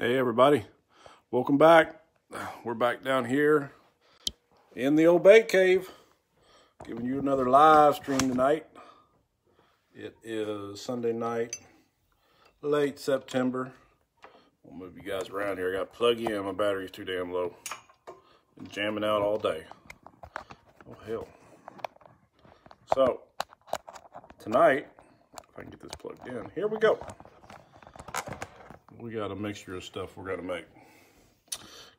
Hey everybody, welcome back. We're back down here in the old bait cave, giving you another live stream tonight. It is Sunday night, late September. We'll move you guys around here. I got to plug you in, my battery's too damn low. Been jamming out all day. Oh hell. So, tonight, if I can get this plugged in, here we go we got a mixture of stuff we're gonna make.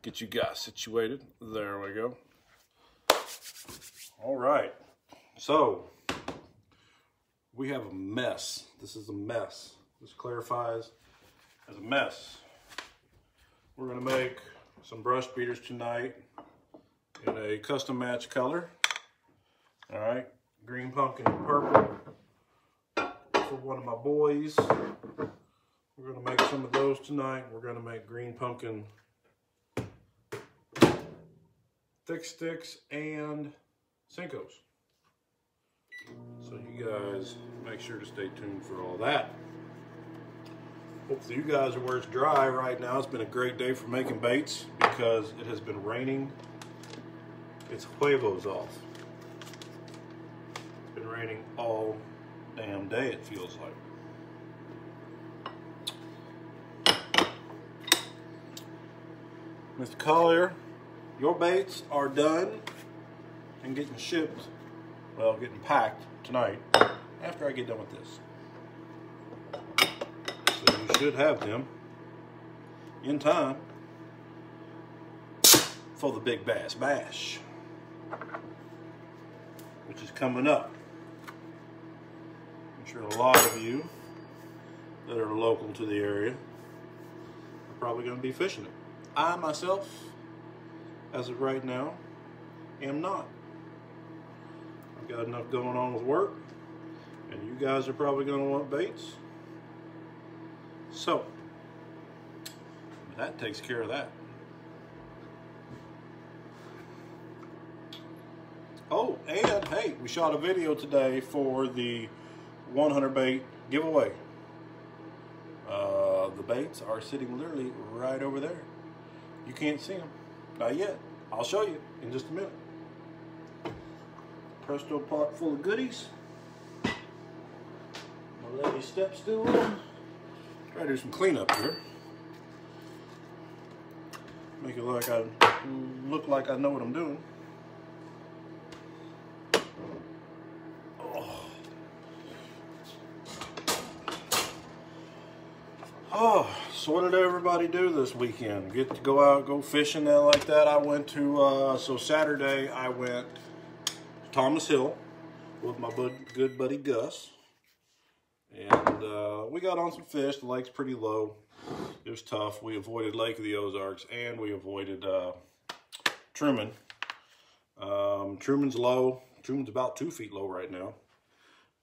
Get you guys situated. There we go. All right. So we have a mess. This is a mess. This clarifies as a mess. We're gonna make some brush beavers tonight in a custom match color. All right, green pumpkin purple for one of my boys. We're gonna make some of those tonight. We're gonna make green pumpkin thick sticks and Senkos. So you guys make sure to stay tuned for all that. Hopefully you guys are where it's dry right now. It's been a great day for making baits because it has been raining. It's huevos off. It's been raining all damn day it feels like. Mr. Collier, your baits are done and getting shipped, well, getting packed tonight after I get done with this. So you should have them in time for the Big Bass Bash, which is coming up. I'm sure a lot of you that are local to the area are probably going to be fishing it. I myself, as of right now, am not. I've got enough going on with work, and you guys are probably going to want baits. So, that takes care of that. Oh, and hey, we shot a video today for the 100 bait giveaway. Uh, the baits are sitting literally right over there. You can't see them. Not yet. I'll show you in just a minute. Presto pot full of goodies. My lady step stool. Try to do some cleanup here. Make it look like I look like I know what I'm doing. What did everybody do this weekend? Get to go out, go fishing and like that? I went to, uh, so Saturday I went to Thomas Hill with my bud, good buddy Gus. And uh, we got on some fish. The lake's pretty low. It was tough. We avoided Lake of the Ozarks and we avoided uh, Truman. Um, Truman's low. Truman's about two feet low right now.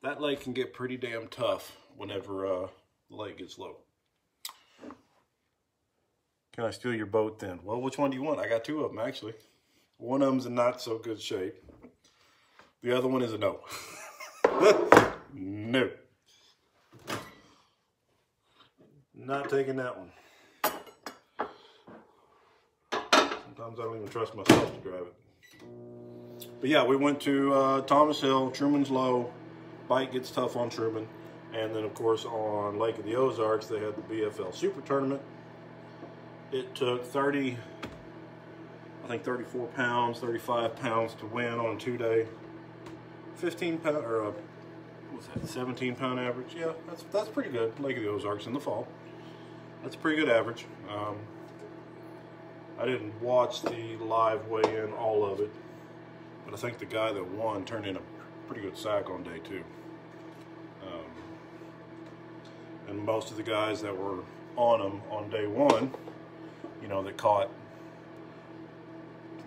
That lake can get pretty damn tough whenever uh, the lake gets low. Can I steal your boat then? Well, which one do you want? I got two of them, actually. One of them's in not so good shape. The other one is a no. no. Not taking that one. Sometimes I don't even trust myself to drive it. But yeah, we went to uh, Thomas Hill, Truman's Low. Bite gets tough on Truman. And then, of course, on Lake of the Ozarks, they had the BFL Super Tournament it took 30, I think 34 pounds, 35 pounds to win on a two day, 15 pound, or a, what's that, 17 pound average? Yeah, that's, that's pretty good. Lake of the Ozarks in the fall. That's a pretty good average. Um, I didn't watch the live weigh-in, all of it, but I think the guy that won turned in a pretty good sack on day two. Um, and most of the guys that were on them on day one you know, that caught,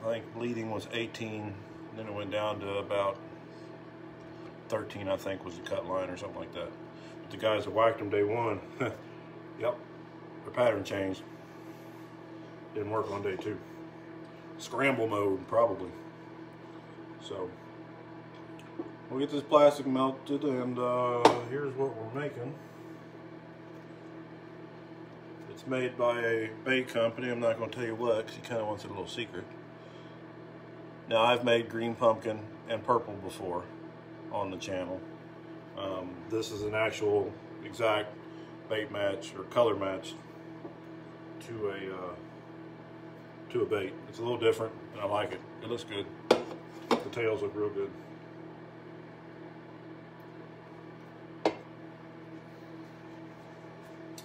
I think bleeding was 18, then it went down to about 13, I think was the cut line or something like that. But the guys that whacked them day one, yep, their pattern changed. Didn't work on day two. Scramble mode, probably. So, we'll get this plastic melted and uh, here's what we're making. It's made by a bait company. I'm not going to tell you what because he kind of wants it a little secret. Now, I've made green pumpkin and purple before on the channel. Um, this is an actual exact bait match or color match to a uh, to a bait. It's a little different, and I like it. It looks good. The tails look real good.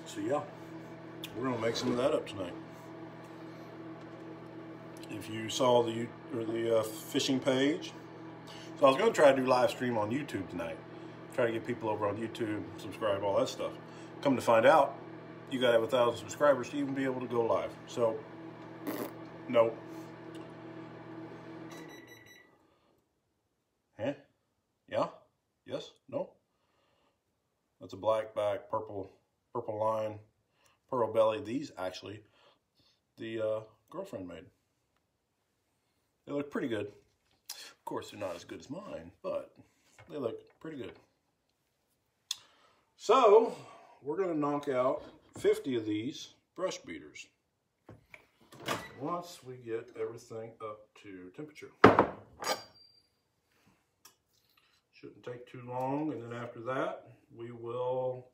So yeah, we're gonna make some of that up tonight. If you saw the or the uh, fishing page, so I was gonna try to do live stream on YouTube tonight. Try to get people over on YouTube, subscribe, all that stuff. Come to find out, you gotta have a thousand subscribers to even be able to go live. So, no. Huh? Yeah? Yes? No? That's a black back, purple, purple line, pearl belly. These actually, the uh, girlfriend made. They look pretty good. Of course, they're not as good as mine, but they look pretty good. So, we're going to knock out 50 of these brush beavers once we get everything up to temperature. Shouldn't take too long, and then after that, we will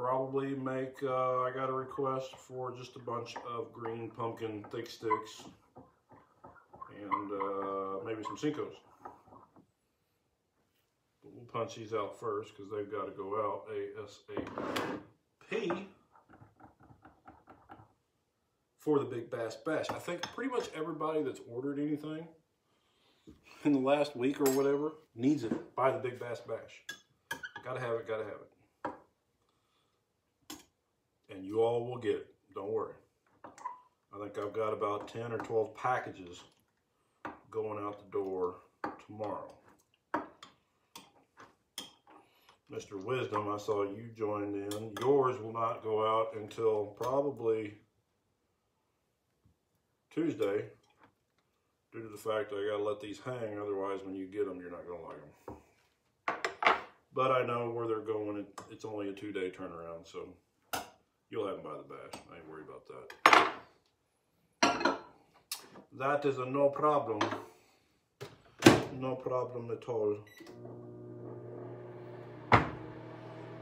probably make, uh, I got a request for just a bunch of green pumpkin thick sticks and uh, maybe some Senkos. But we'll punch these out first because they've got to go out ASAP for the Big Bass Bash. I think pretty much everybody that's ordered anything in the last week or whatever needs it by the Big Bass Bash. Gotta have it, gotta have it. And you all will get it, don't worry. I think I've got about 10 or 12 packages going out the door tomorrow. Mr. Wisdom, I saw you joined in. Yours will not go out until probably Tuesday due to the fact I gotta let these hang, otherwise when you get them, you're not gonna like them. But I know where they're going. It's only a two-day turnaround, so you'll have them by the bash. I ain't worried about that. That is a no problem. No problem at all.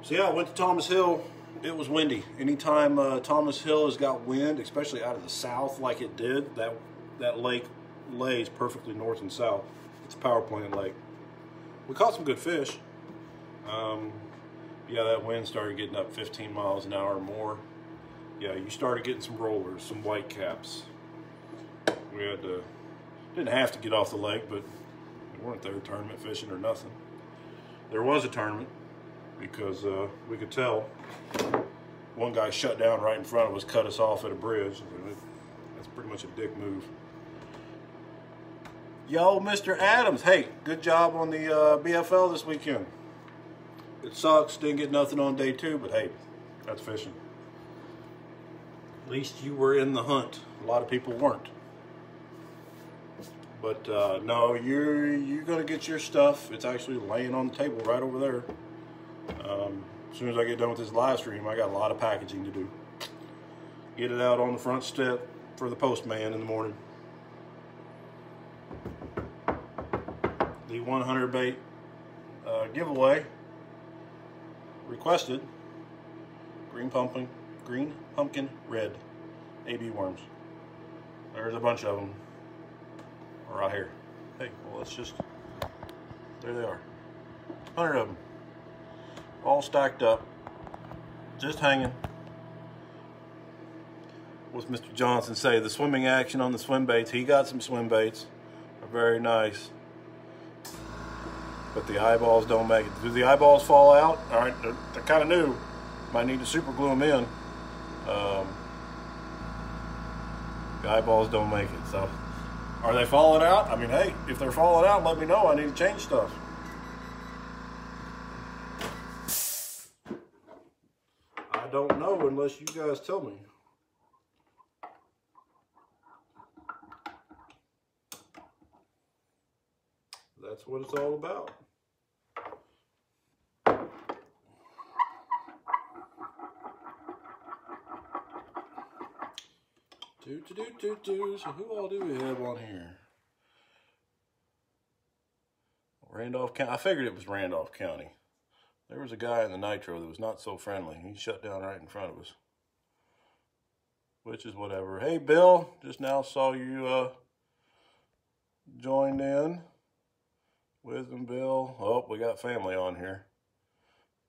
So yeah, I went to Thomas Hill. It was windy. Anytime uh, Thomas Hill has got wind, especially out of the south like it did, that, that lake lays perfectly north and south. It's a power plant lake. We caught some good fish. Um, yeah, that wind started getting up 15 miles an hour or more. Yeah, you started getting some rollers, some white caps. We had to, didn't have to get off the lake, but we weren't there tournament fishing or nothing. There was a tournament because uh, we could tell one guy shut down right in front of us, cut us off at a bridge. That's pretty much a dick move. Yo, Mr. Adams, hey, good job on the uh, BFL this weekend. It sucks, didn't get nothing on day two, but hey, that's fishing. At least you were in the hunt. A lot of people weren't. But uh, no, you're you're gonna get your stuff. It's actually laying on the table right over there. Um, as soon as I get done with this live stream, I got a lot of packaging to do. Get it out on the front step for the postman in the morning. The 100 bait uh, giveaway requested green pumpkin, green pumpkin red AB worms. There's a bunch of them right here. Hey, well, let's just, there they are. 100 of them. All stacked up, just hanging. What's Mr. Johnson say? The swimming action on the swim baits. He got some swim baits. Very nice. But the eyeballs don't make it. Do the eyeballs fall out? All right, they're, they're kind of new. Might need to super glue them in. Um, the eyeballs don't make it, so are they falling out? I mean, hey, if they're falling out, let me know. I need to change stuff. I don't know unless you guys tell me. That's what it's all about. Do, do, do, do, do. So who all do we have on here? Randolph County. I figured it was Randolph County. There was a guy in the Nitro that was not so friendly. He shut down right in front of us. Which is whatever. Hey, Bill. Just now saw you uh, joined in. Wisdom Bill. Oh, we got family on here.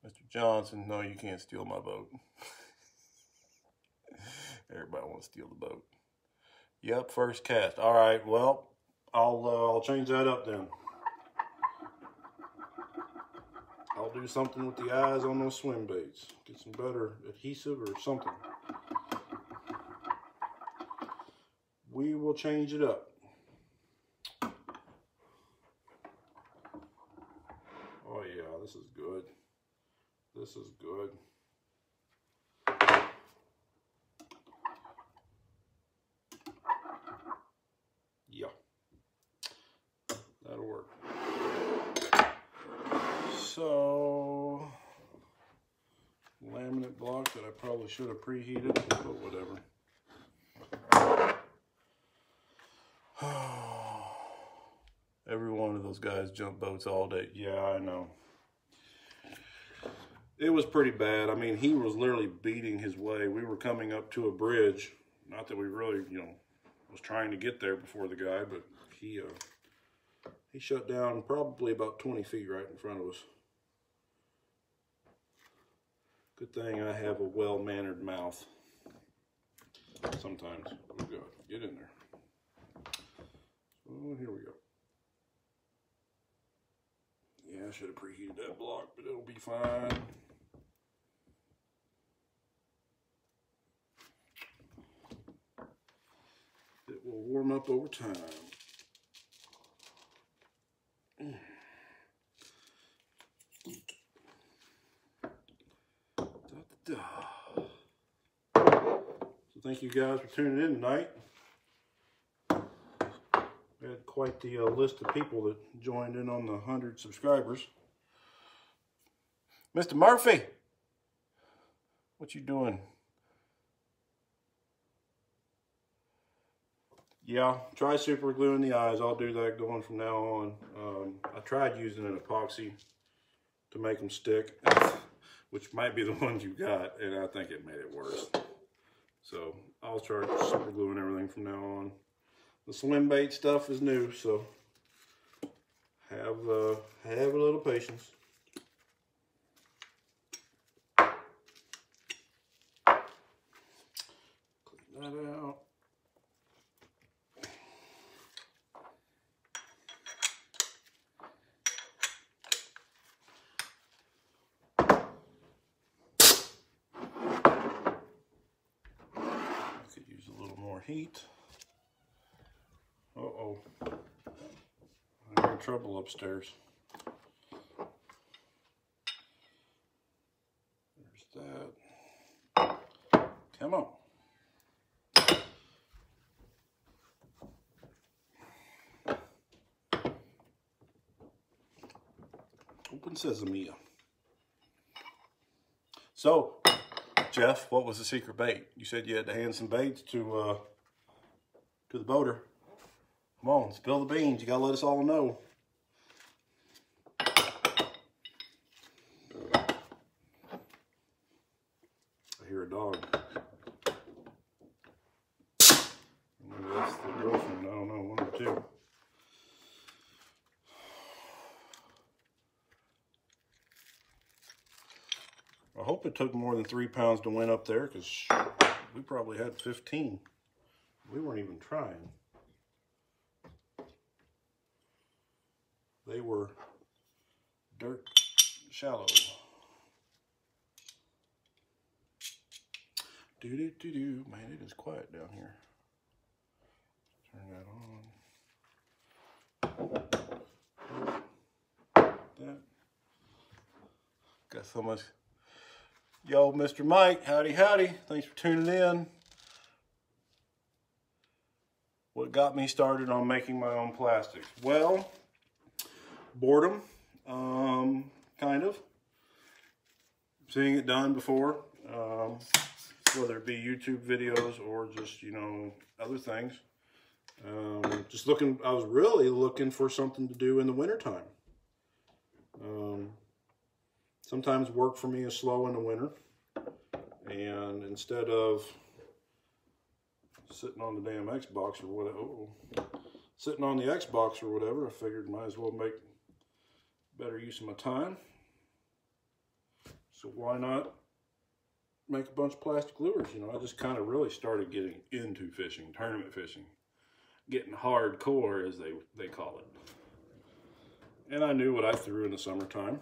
Mr. Johnson. No, you can't steal my boat. Everybody wants to steal the boat. Yep, first cast. All right, well, I'll uh, I'll change that up then. I'll do something with the eyes on those swim baits. Get some better adhesive or something. We will change it up. Oh yeah, this is good. This is good. Yeah. That'll work. So, block that I probably should have preheated, but whatever. Every one of those guys jump boats all day. Yeah, I know. It was pretty bad. I mean, he was literally beating his way. We were coming up to a bridge. Not that we really, you know, was trying to get there before the guy, but he uh, he shut down probably about 20 feet right in front of us. Good thing I have a well-mannered mouth. Sometimes. Oh God, get in there. Oh, here we go. Yeah, I should have preheated that block, but it'll be fine. It will warm up over time. Da, da, da. So thank you guys for tuning in tonight. We had quite the uh, list of people that joined in on the 100 subscribers. Mr. Murphy, what you doing? Yeah, try super glue in the eyes. I'll do that going from now on. Um, I tried using an epoxy to make them stick, which might be the ones you got, and I think it made it worse. So I'll start super glue and everything from now on. The swim bait stuff is new, so have uh, have a little patience. Clean that out. Could use a little more heat. Uh-oh. Upstairs. There's that. Come on. Open sesame. So, Jeff, what was the secret bait? You said you had to hand some baits to uh, to the boater. Come on, spill the beans. You gotta let us all know. I hear a dog. Maybe that's the girlfriend. I don't know, one or two. I hope it took more than three pounds to win up there because we probably had 15. We weren't even trying. They were dirt shallow. Do do do do. Man, it is quiet down here. Turn that on. That. Got so much. Yo, Mr. Mike, howdy, howdy. Thanks for tuning in. What got me started on making my own plastics? Well, boredom, um, kind of. Seeing it done before. Um, whether it be YouTube videos or just, you know, other things. Um, just looking, I was really looking for something to do in the wintertime. Um, sometimes work for me is slow in the winter. And instead of sitting on the damn Xbox or whatever, sitting on the Xbox or whatever, I figured might as well make better use of my time. So why not make a bunch of plastic lures? You know, I just kind of really started getting into fishing, tournament fishing, getting hardcore as they, they call it. And I knew what I threw in the summertime.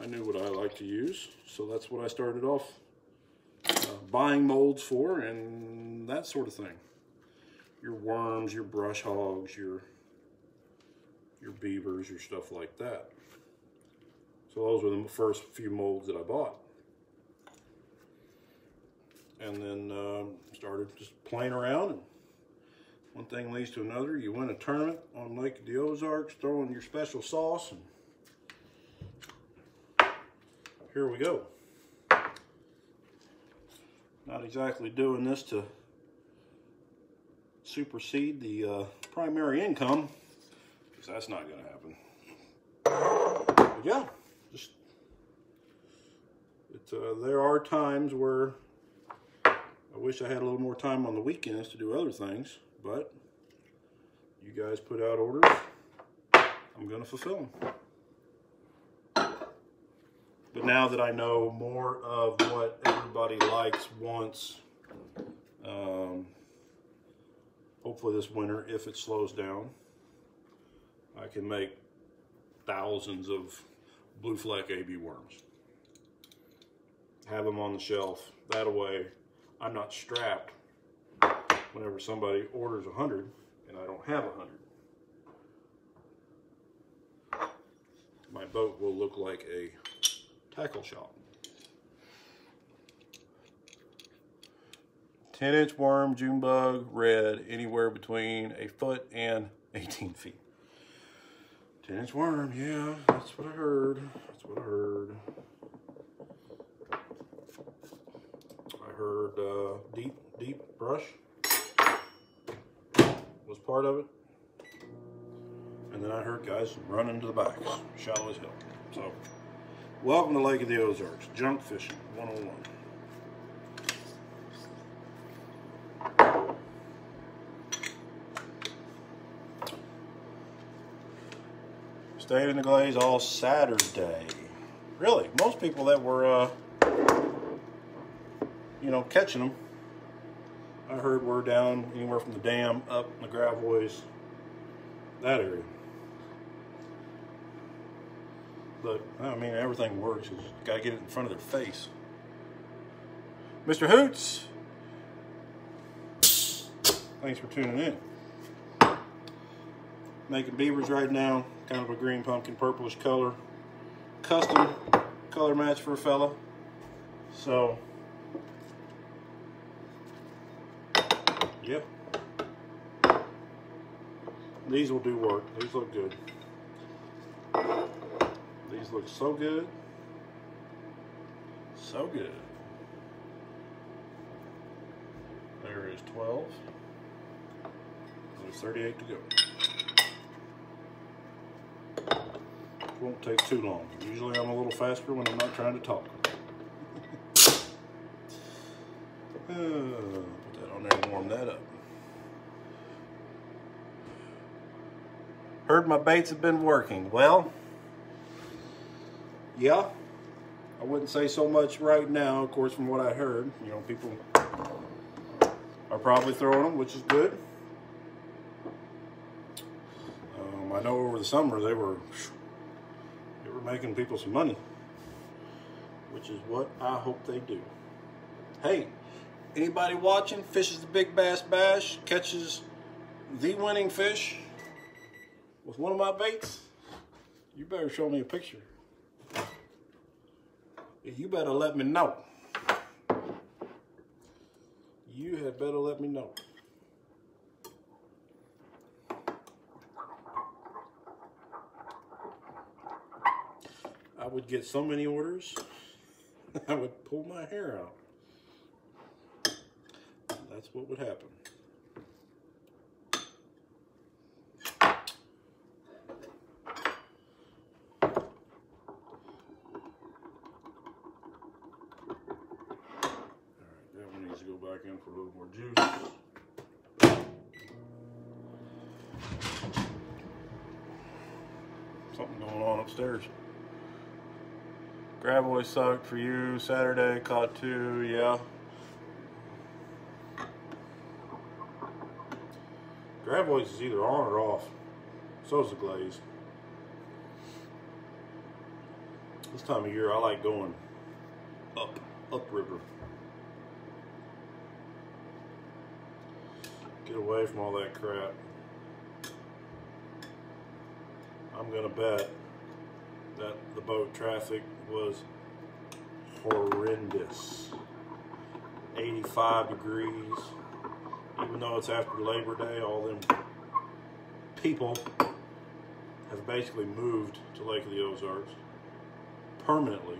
I knew what I like to use, so that's what I started off uh, buying molds for and that sort of thing. Your worms, your brush hogs, your your beavers, your stuff like that. So those were the first few molds that I bought. And then uh, started just playing around and one thing leads to another. You win a tournament on Lake of the Ozarks, throwing your special sauce and here we go. Not exactly doing this to supersede the uh, primary income, because that's not going to happen. But yeah, just it, uh, there are times where I wish I had a little more time on the weekends to do other things, but you guys put out orders, I'm going to fulfill them. But now that I know more of what everybody likes, wants, um, hopefully this winter, if it slows down, I can make thousands of blue fleck AB worms. Have them on the shelf. That way, I'm not strapped whenever somebody orders a 100 and I don't have a 100. My boat will look like a tackle shop. 10 inch worm, June bug, red, anywhere between a foot and 18 feet. 10 inch worm, yeah, that's what I heard. That's what I heard. I heard uh, deep, deep brush was part of it. And then I heard guys running to the back, shallow as hell. So. Welcome to Lake of the Ozarks, junk fishing 101. Stayed in the Glaize all Saturday. Really, most people that were, uh, you know, catching them, I heard were down anywhere from the dam up in the Gravois, that area. I mean, everything works. You got to get it in front of their face. Mr. Hoots, thanks for tuning in. Making beavers right now, kind of a green pumpkin, purplish color. Custom color match for a fella. So, yep. These will do work. These look good. These look so good. So good. There is 12. There's 38 to go. Won't take too long. Usually I'm a little faster when I'm not trying to talk. uh, put that on there and warm that up. Heard my baits have been working. Well, yeah, I wouldn't say so much right now, of course, from what I heard. You know, people are probably throwing them, which is good. Um, I know over the summer they were they were making people some money, which is what I hope they do. Hey, anybody watching fishes the Big Bass Bash, catches the winning fish with one of my baits, you better show me a picture you better let me know. You had better let me know. I would get so many orders, I would pull my hair out. that's what would happen. Alright, that one needs to go back in for a little more juice. Something going on upstairs. Gravois sucked for you. Saturday caught two, yeah. Gravois is either on or off. So is the Glaize. This time of year, I like going up, upriver. Get away from all that crap. I'm gonna bet that the boat traffic was horrendous. 85 degrees. Even though it's after Labor Day, all them people have basically moved to Lake of the Ozarks permanently.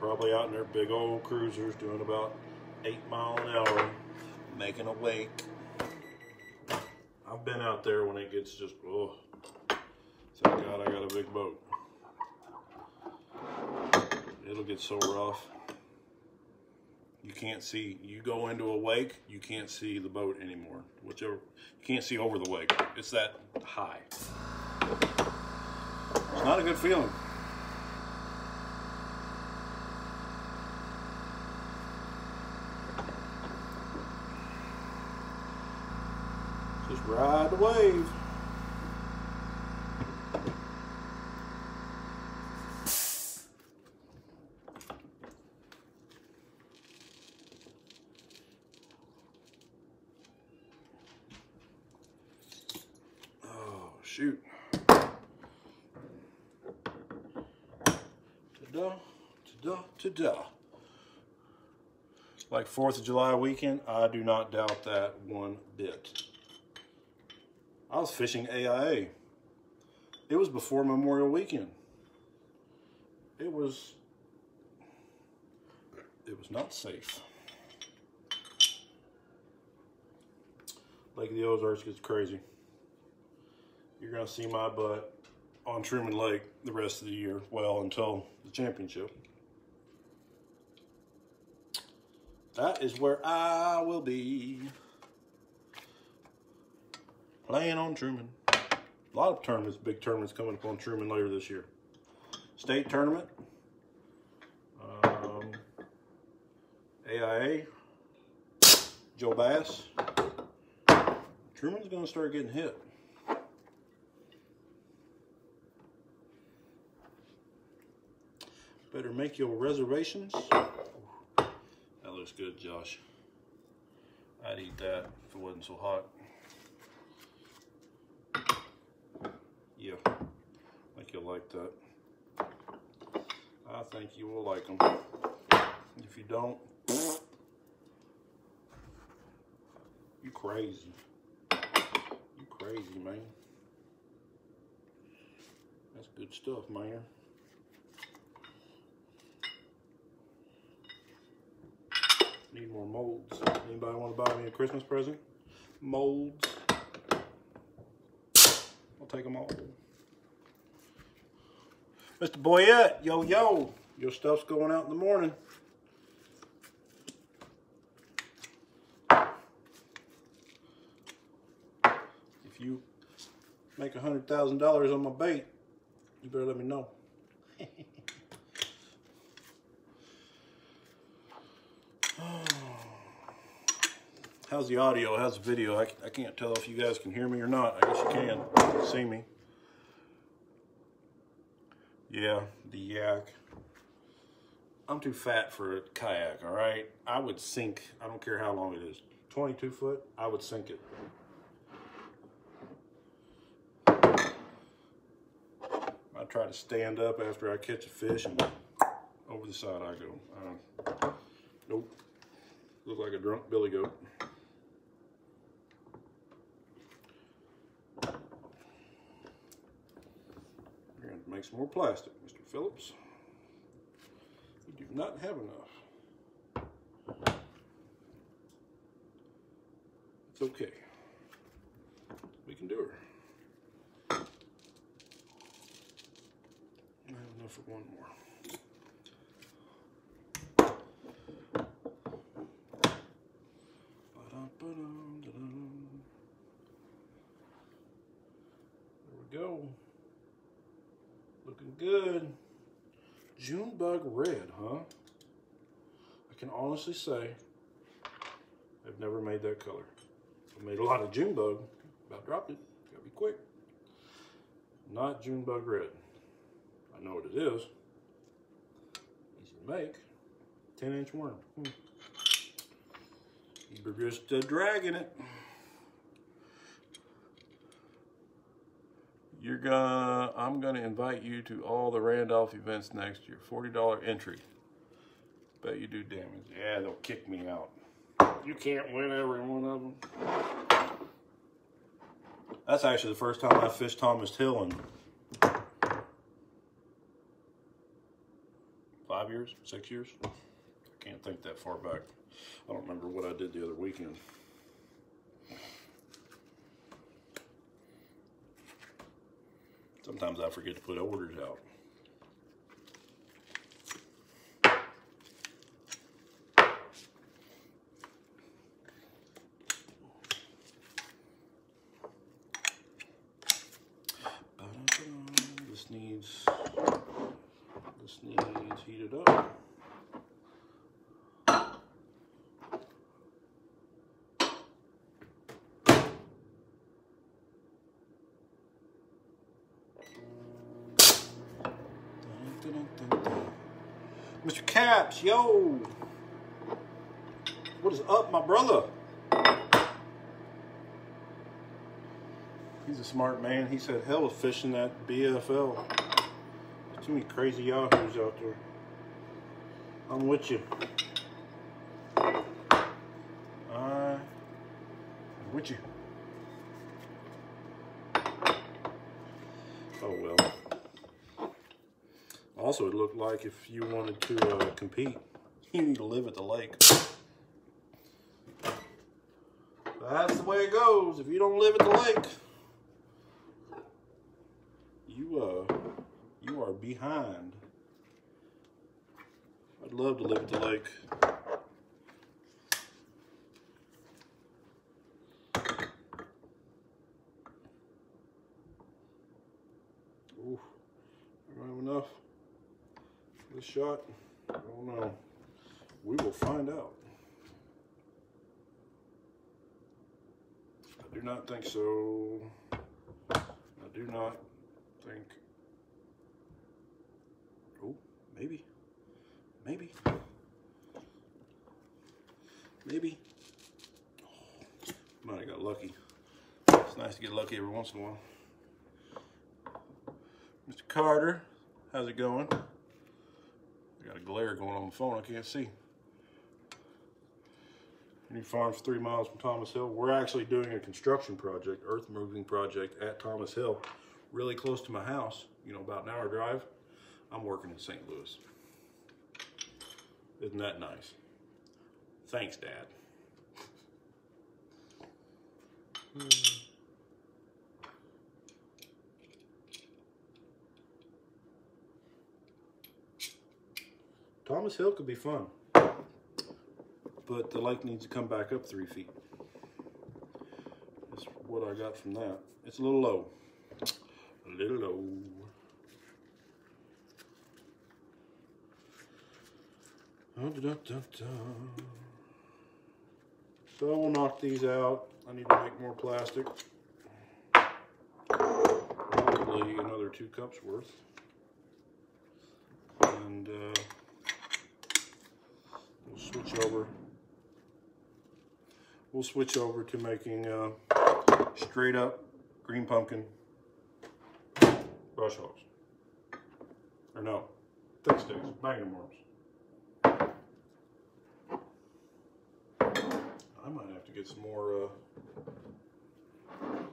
Probably out in their big old cruisers doing about eight mile an hour, making a wake. I've been out there when it gets just, oh, thank God I got a big boat. It'll get so rough. You can't see, you go into a wake, you can't see the boat anymore. Whichever, you can't see over the wake. It's that high. It's not a good feeling. Just ride the wave. Oh, shoot. Ta-da, ta-da, ta-da. Like 4th of July weekend, I do not doubt that one bit. I was fishing AIA. It was before Memorial Weekend. It was it was not safe. Lake of the Ozarks gets crazy. You're gonna see my butt on Truman Lake the rest of the year. Well, until the championship. That is where I will be. Playing on Truman. A lot of tournaments, big tournaments coming up on Truman later this year. State tournament. Um, AIA. Joe Bass. Truman's going to start getting hit. Better make your reservations. That looks good, Josh. I'd eat that if it wasn't so hot. Yeah, I think you'll like that. I think you will like them. If you don't, you crazy. You crazy, man. That's good stuff, man. Need more molds. Anybody want to buy me a Christmas present? Molds. Take them all. Mr. Boyette, yo, yo. Your stuff's going out in the morning. If you make a $100,000 on my bait, you better let me know. How's the audio? How's the video? I, I can't tell if you guys can hear me or not. I guess you can see me. Yeah, the yak. I'm too fat for a kayak, all right? I would sink, I don't care how long it is. 22 foot, I would sink it. I try to stand up after I catch a fish and over the side I go. Uh, nope. Look like a drunk billy goat. We're going to make some more plastic, Mr. Phillips. You do not have enough. It's okay. We can do her. I have enough for one more. There we go. Looking good. Junebug red, huh? I can honestly say I've never made that color. I made a lot of Junebug, about dropped it, gotta be quick. Not Junebug red. I know what it is. Easy to make. 10 inch worm. Hmm. You're just uh, dragging it. You're gonna, I'm gonna invite you to all the Randolph events next year. $40 entry. Bet you do damage. Yeah, they'll kick me out. You can't win every one of them. That's actually the first time I fished Thomas Hill in five years, six years. I can't think that far back. I don't remember what I did the other weekend. Sometimes I forget to put orders out. This needs this needs heated up. Mr. Caps, yo. What is up, my brother? He's a smart man. He said, hell of fishing that BFL. There's too many crazy yahoos out there. I'm with you. I'm with you. Oh well. Also, it looked like if you wanted to uh, compete, you need to live at the lake. That's the way it goes. If you don't live at the lake, you uh, you are behind. I'd love to live at the lake. Ooh, I don't have enough this shot? I don't know. We will find out. I do not think so. I do not think. Oh, maybe. Maybe. Maybe. Oh, might have got lucky. It's nice to get lucky every once in a while. Mr. Carter, how's it going? Got a glare going on the phone, I can't see. New Farms three miles from Thomas Hill. We're actually doing a construction project, earth moving project at Thomas Hill, really close to my house, you know, about an hour drive. I'm working in St. Louis. Isn't that nice? Thanks, Dad. Hmm. Thomas Hill could be fun, but the lake needs to come back up three feet. That's what I got from that. It's a little low, a little low. So we'll knock these out. I need to make more plastic. Probably another two cups worth. And uh, over. We'll switch over to making uh, straight up green pumpkin brush hogs. Or no, thick sticks, magnum worms. I might have to get some more, uh,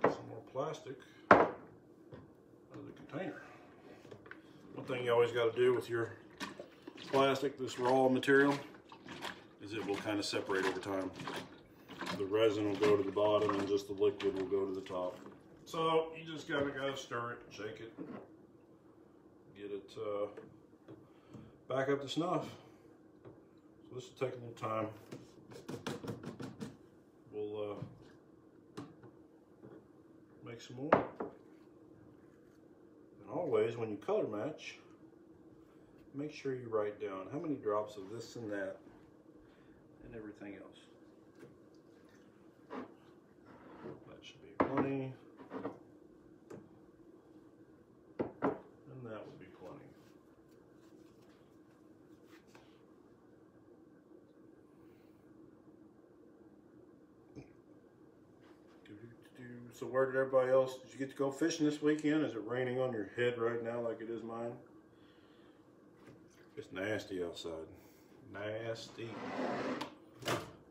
some more plastic out of the container. One thing you always got to do with your plastic, this raw material, is it will kind of separate over time. the resin will go to the bottom and just the liquid will go to the top. So you just of gotta stir it, shake it, get it uh, back up to snuff. So this will take a little time. We'll uh, make some more. And always, when you color match, make sure you write down how many drops of this and that and everything else. That should be plenty. And that will be plenty. So where did everybody else, did you get to go fishing this weekend? Is it raining on your head right now like it is mine? It's nasty outside. Nasty.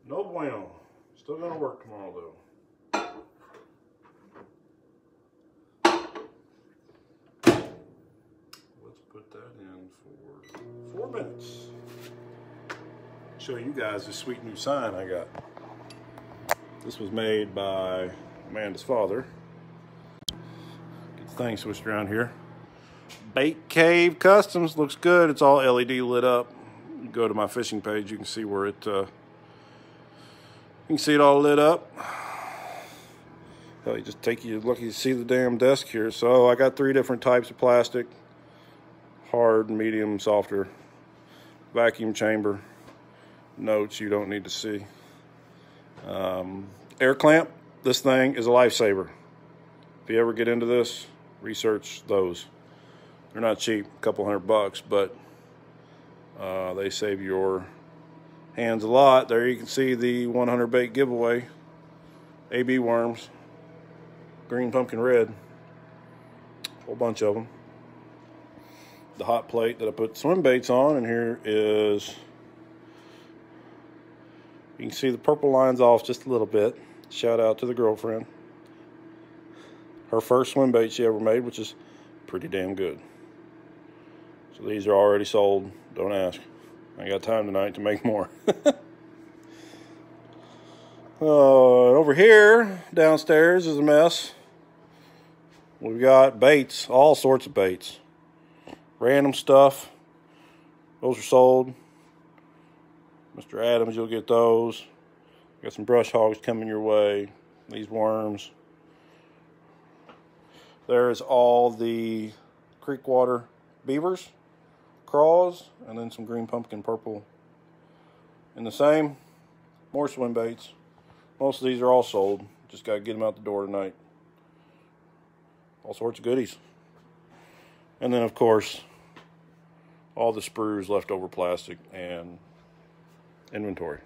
No bueno. Still gonna work tomorrow though. Let's put that in for four minutes. Show you guys this sweet new sign I got. This was made by Amanda's father. The thing switched around here. Bait Cave Customs looks good. It's all LED lit up. You go to my fishing page, you can see where it. Uh, you can see it all lit up. Hell, you just take you look, you see the damn desk here. So I got three different types of plastic: hard, medium, softer. Vacuum chamber. Notes you don't need to see. Um, air clamp. This thing is a lifesaver. If you ever get into this, research those. They're not cheap, a couple hundred bucks, but uh, they save your hands a lot. There you can see the 100 bait giveaway. AB worms, green pumpkin red, a whole bunch of them. The hot plate that I put swim baits on, and here is, you can see the purple lines off just a little bit. Shout out to the girlfriend. Her first swim bait she ever made, which is pretty damn good. So these are already sold. Don't ask. I got time tonight to make more. uh, over here, downstairs, is a mess. We've got baits, all sorts of baits. Random stuff. Those are sold. Mr. Adams, you'll get those. Got some brush hogs coming your way. These worms. There's all the creek water beavers craws, and then some green pumpkin purple in the same. More swim baits. Most of these are all sold. Just got to get them out the door tonight. All sorts of goodies. And then, of course, all the sprues, leftover plastic, and inventory.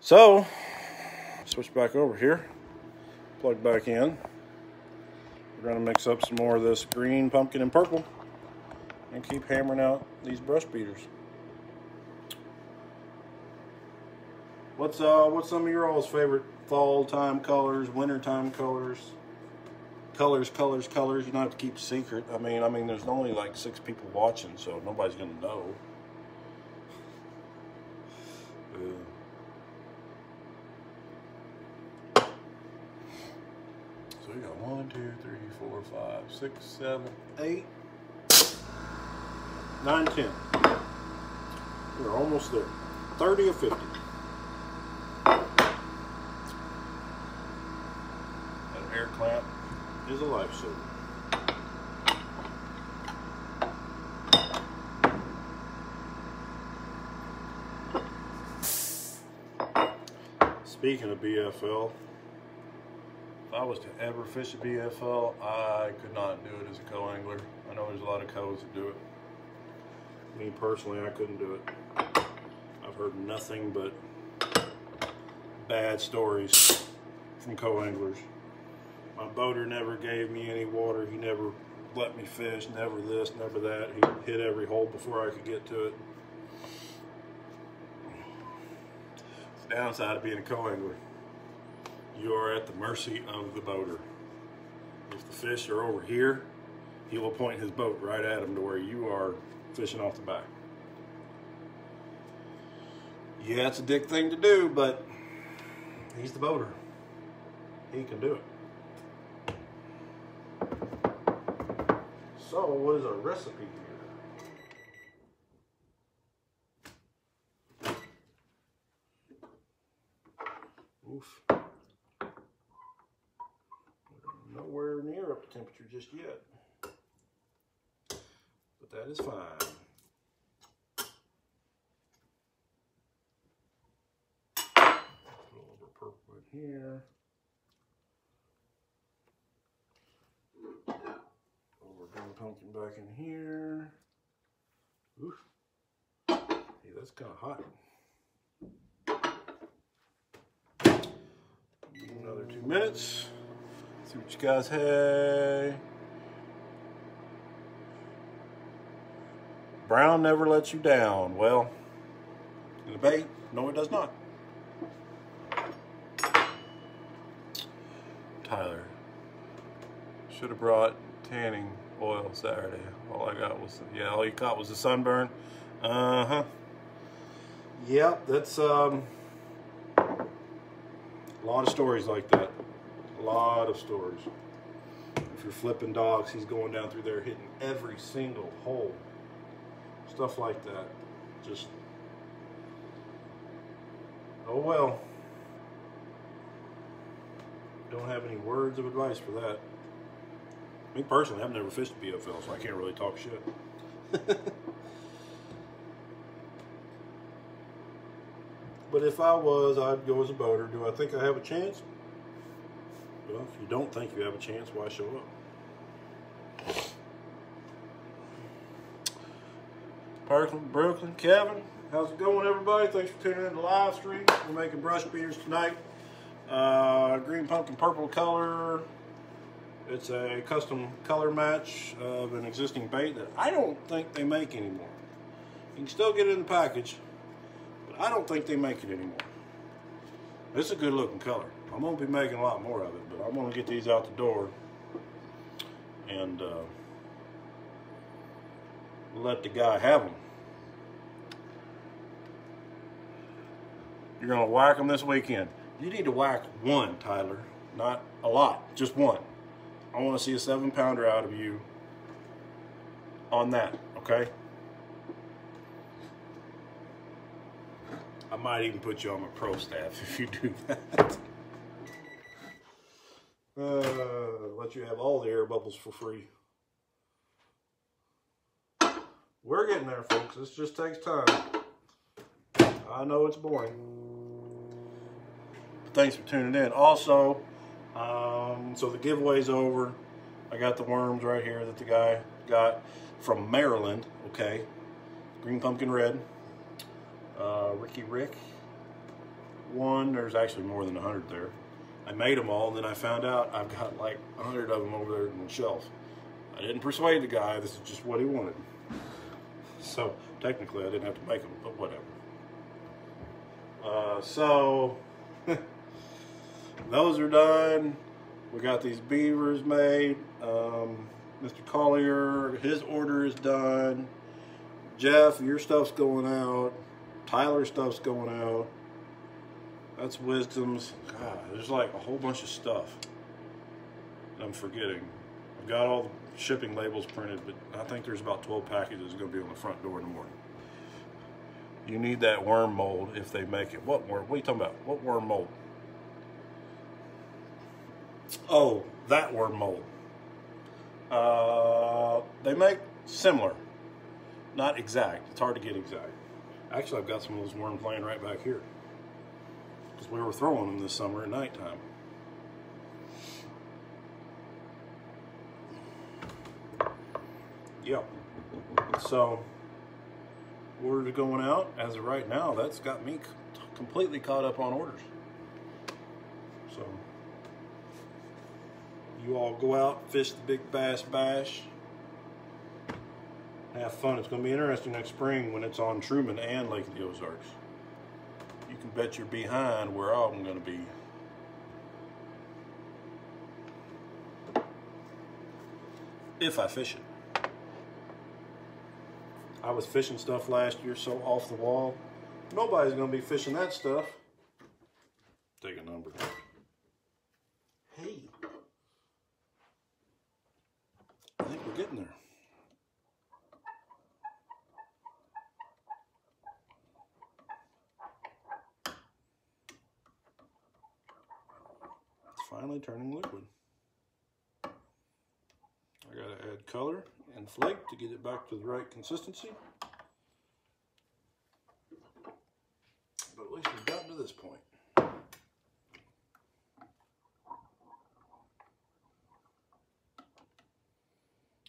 So, switch back over here. Plug back in. We're going to mix up some more of this green pumpkin and purple and keep hammering out these brush beavers. What's uh what's some of your all's favorite fall time colors, winter time colors? Colors, colors, colors. You don't have to keep secret. I mean, I mean, there's only like six people watching, so nobody's gonna know. So we got one, two, three, four, five, six, seven, eight, 9, 10. We're almost there. 30 or 50. That air clamp is a lifesaver. Speaking of BFL, if I was to ever fish a BFL, I could not do it as a co-angler. I know there's a lot of co's that do it. Me personally, I couldn't do it. I've heard nothing but bad stories from co-anglers. My boater never gave me any water. He never let me fish, never this, never that. He hit every hole before I could get to it. It's the downside of being a co-angler. You are at the mercy of the boater. If the fish are over here, he will point his boat right at them to where you are fishing off the back. Yeah, it's a dick thing to do, but He's the boater. He can do it. So, what is our recipe here? Oof. Nowhere near up to temperature just yet. That is fine. A little over purple in here. Over green pumpkin back in here. Oof. Hey, that's kind of hot. Another two minutes. See what you guys have. Brown never lets you down. Well, the bait, no, it does not. Tyler. Should have brought tanning oil Saturday. All I got was, yeah, all you caught was a sunburn. Uh huh. Yep, that's um, a lot of stories like that. A lot of stories. If you're flipping dogs, he's going down through there hitting every single hole. Stuff like that. Just, oh well. Don't have any words of advice for that. Me personally, I've never fished a BFL, so I can't really talk shit. but if I was, I'd go as a boater. Do I think I have a chance? Well, if you don't think you have a chance, why show up? Parkland, Brooklyn, Kevin, how's it going, everybody? Thanks for tuning in to live stream. We're making brush beavers tonight. Uh, green pumpkin purple color. It's a custom color match of an existing bait that I don't think they make anymore. You can still get it in the package, but I don't think they make it anymore. It's a good looking color. I'm gonna be making a lot more of it, but I'm gonna get these out the door and uh, let the guy have them. You're gonna whack them this weekend. You need to whack one, Tyler, not a lot, just one. I want to see a seven pounder out of you on that, okay? I might even put you on my pro staff if you do that. Uh, let you have all the air bubbles for free. We're getting there, folks. This just takes time. I know it's boring. But thanks for tuning in. Also, um, so the giveaway's over. I got the worms right here that the guy got from Maryland. Okay, green pumpkin red. Uh, Ricky Rick. One. There's actually more than a hundred there. I made them all, and then I found out I've got like a hundred of them over there on the shelf. I didn't persuade the guy. This is just what he wanted. So technically, I didn't have to make them, but whatever. Uh, so those are done. We got these beavers made. Um, Mr. Collier, his order is done. Jeff, your stuff's going out. Tyler's stuff's going out. That's Wisdom's. God, there's like a whole bunch of stuff I'm forgetting. Got all the shipping labels printed, but I think there's about 12 packages going to be on the front door in the morning. You need that worm mold if they make it. What worm? What are you talking about? What worm mold? Oh, that worm mold. Uh, they make similar, not exact. It's hard to get exact. Actually, I've got some of those worms laying right back here because we were throwing them this summer at nighttime. Yep. So, orders going out. As of right now, that's got me completely caught up on orders. So, you all go out, fish the Big Bass Bash. Have fun. It's going to be interesting next spring when it's on Truman and Lake of the Ozarks. You can bet you're behind where I'm going to be. If I fish it. I was fishing stuff last year so off the wall. Nobody's going to be fishing that stuff. take a number. Hey. I think we're getting there. It's finally turning liquid. I gotta add color and flake to get it back to the right consistency. But at least we've gotten to this point.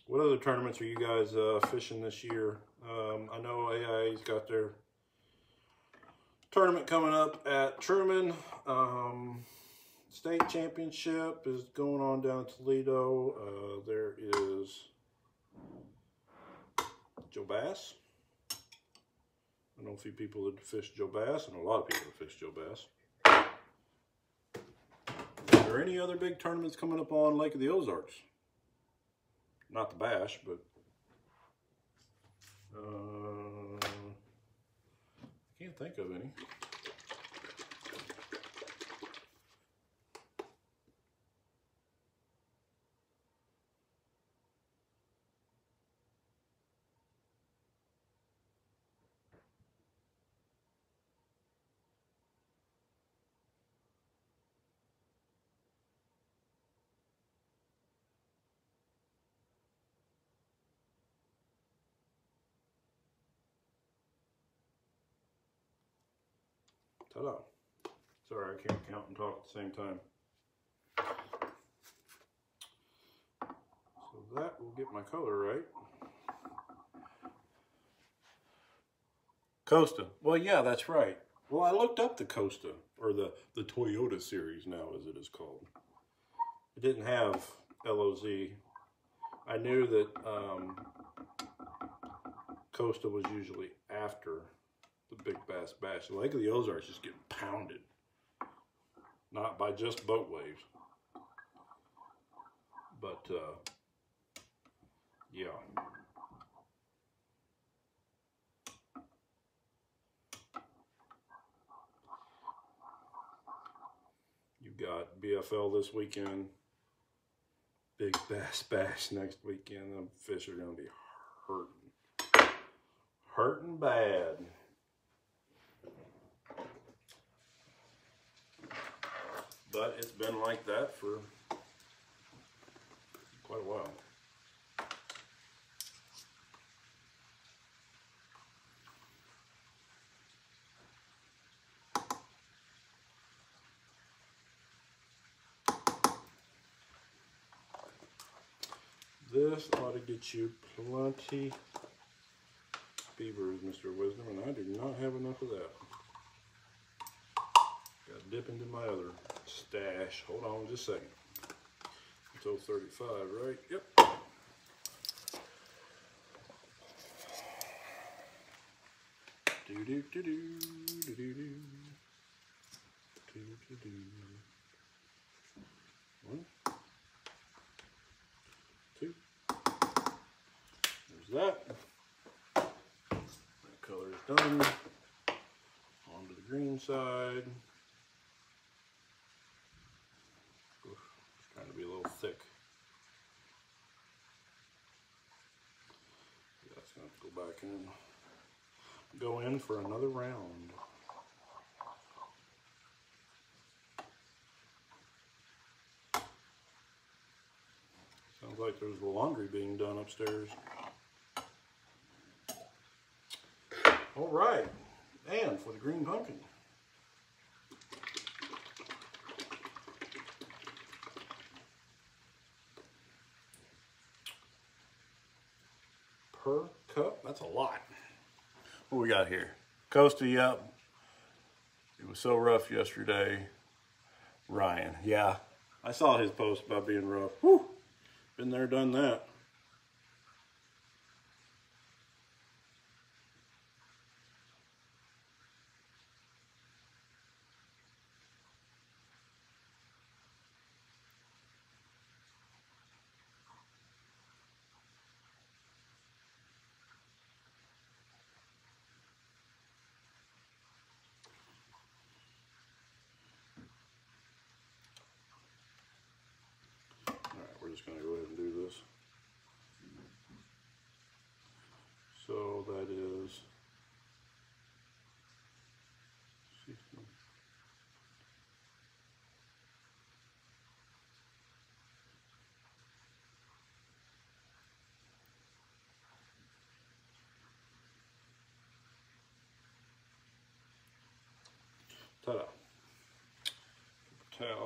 What other tournaments are you guys uh, fishing this year? Um, I know AIA's got their tournament coming up at Truman. Um, state championship is going on down in Toledo. Uh, there is Joe Bass. I know a few people that fish Joe Bass, and a lot of people that fish Joe Bass. Are there any other big tournaments coming up on Lake of the Ozarks? Not the Bash, but uh, I can't think of any. Ta-da. Sorry, I can't count and talk at the same time. So that will get my color right. Costa. Well, yeah, that's right. Well, I looked up the Costa, or the, the Toyota series now, as it is called. It didn't have LOZ. I knew that um, Costa was usually after the Big Bass Bash. The Lake of the Ozarks just getting pounded. Not by just boat waves. But, uh, yeah. You've got BFL this weekend. Big Bass Bash next weekend. The fish are going to be hurting. Hurting bad. But it's been like that for quite a while. This ought to get you plenty beavers, Mr. Wisdom, and I do not have enough of that. Dip into my other stash. Hold on just a second. Until 35, right? Yep. Do do do do do do do do do do. One, two. There's that. That color is done. Onto the green side. be a little thick. Yeah, it's going to go back in. Go in for another round. Sounds like there's laundry being done upstairs. All right, and for the green pumpkin. per cup. That's a lot. What we got here? Costa, yep. It was so rough yesterday. Ryan, yeah. I saw his post about being rough. Whew. Been there, done that.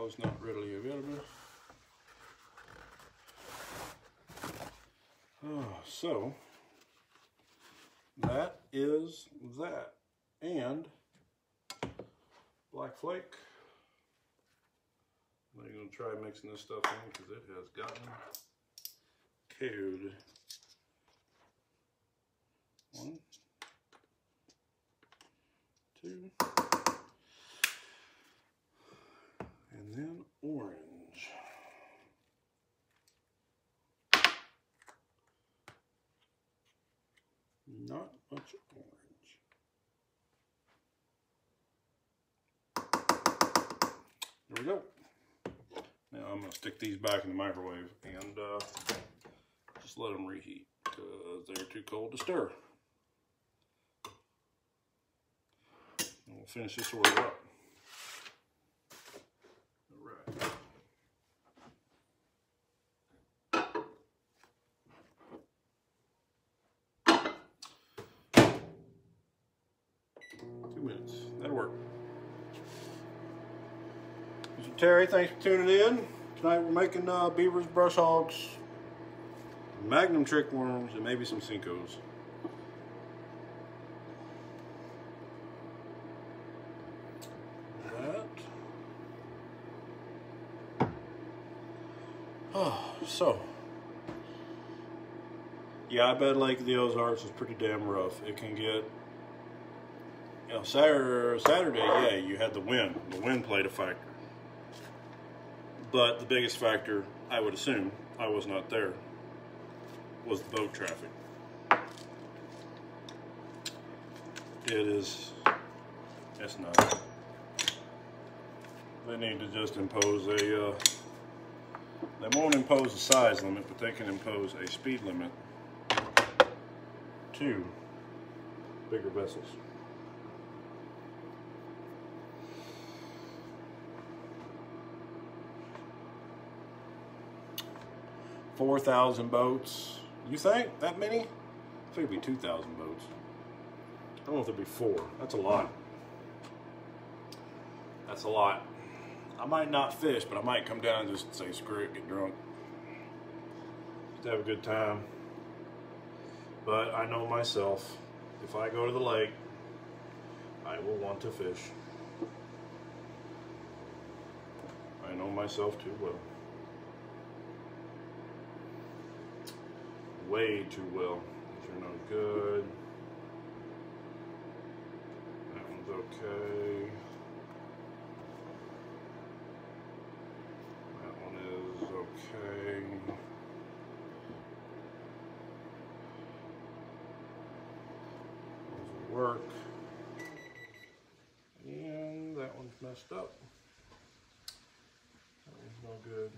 Is not readily available. Oh, so that is that. And black flake. I'm going to try mixing this stuff in because it has gotten cold. One, two, and then orange. Not much orange. There we go. Now I'm going to stick these back in the microwave and uh, just let them reheat because they're too cold to stir. And we'll finish this order up. All right. Two minutes. That'll work. Mr. Terry, thanks for tuning in. Tonight we're making uh, beavers, brush hogs, magnum trick worms, and maybe some Senkos. That. Oh, so. Yeah, I bet Lake of the Ozarks is pretty damn rough. It can get you know, Saturday, Saturday, yeah, you had the wind. The wind played a factor. But the biggest factor, I would assume, I was not there, was the boat traffic. It is, it's not. They need to just impose a, uh, they won't impose a size limit, but they can impose a speed limit to bigger vessels. Four thousand boats. You think that many? I think it'd be two thousand boats. I don't know if there'd be four. That's a lot. That's a lot. I might not fish, but I might come down and just say screw it, get drunk. Just have a good time. But I know myself, if I go to the lake, I will want to fish. I know myself too well. Way too well. These are no good. That one's okay. That one is okay. Those work. And that one's messed up. That one's no good.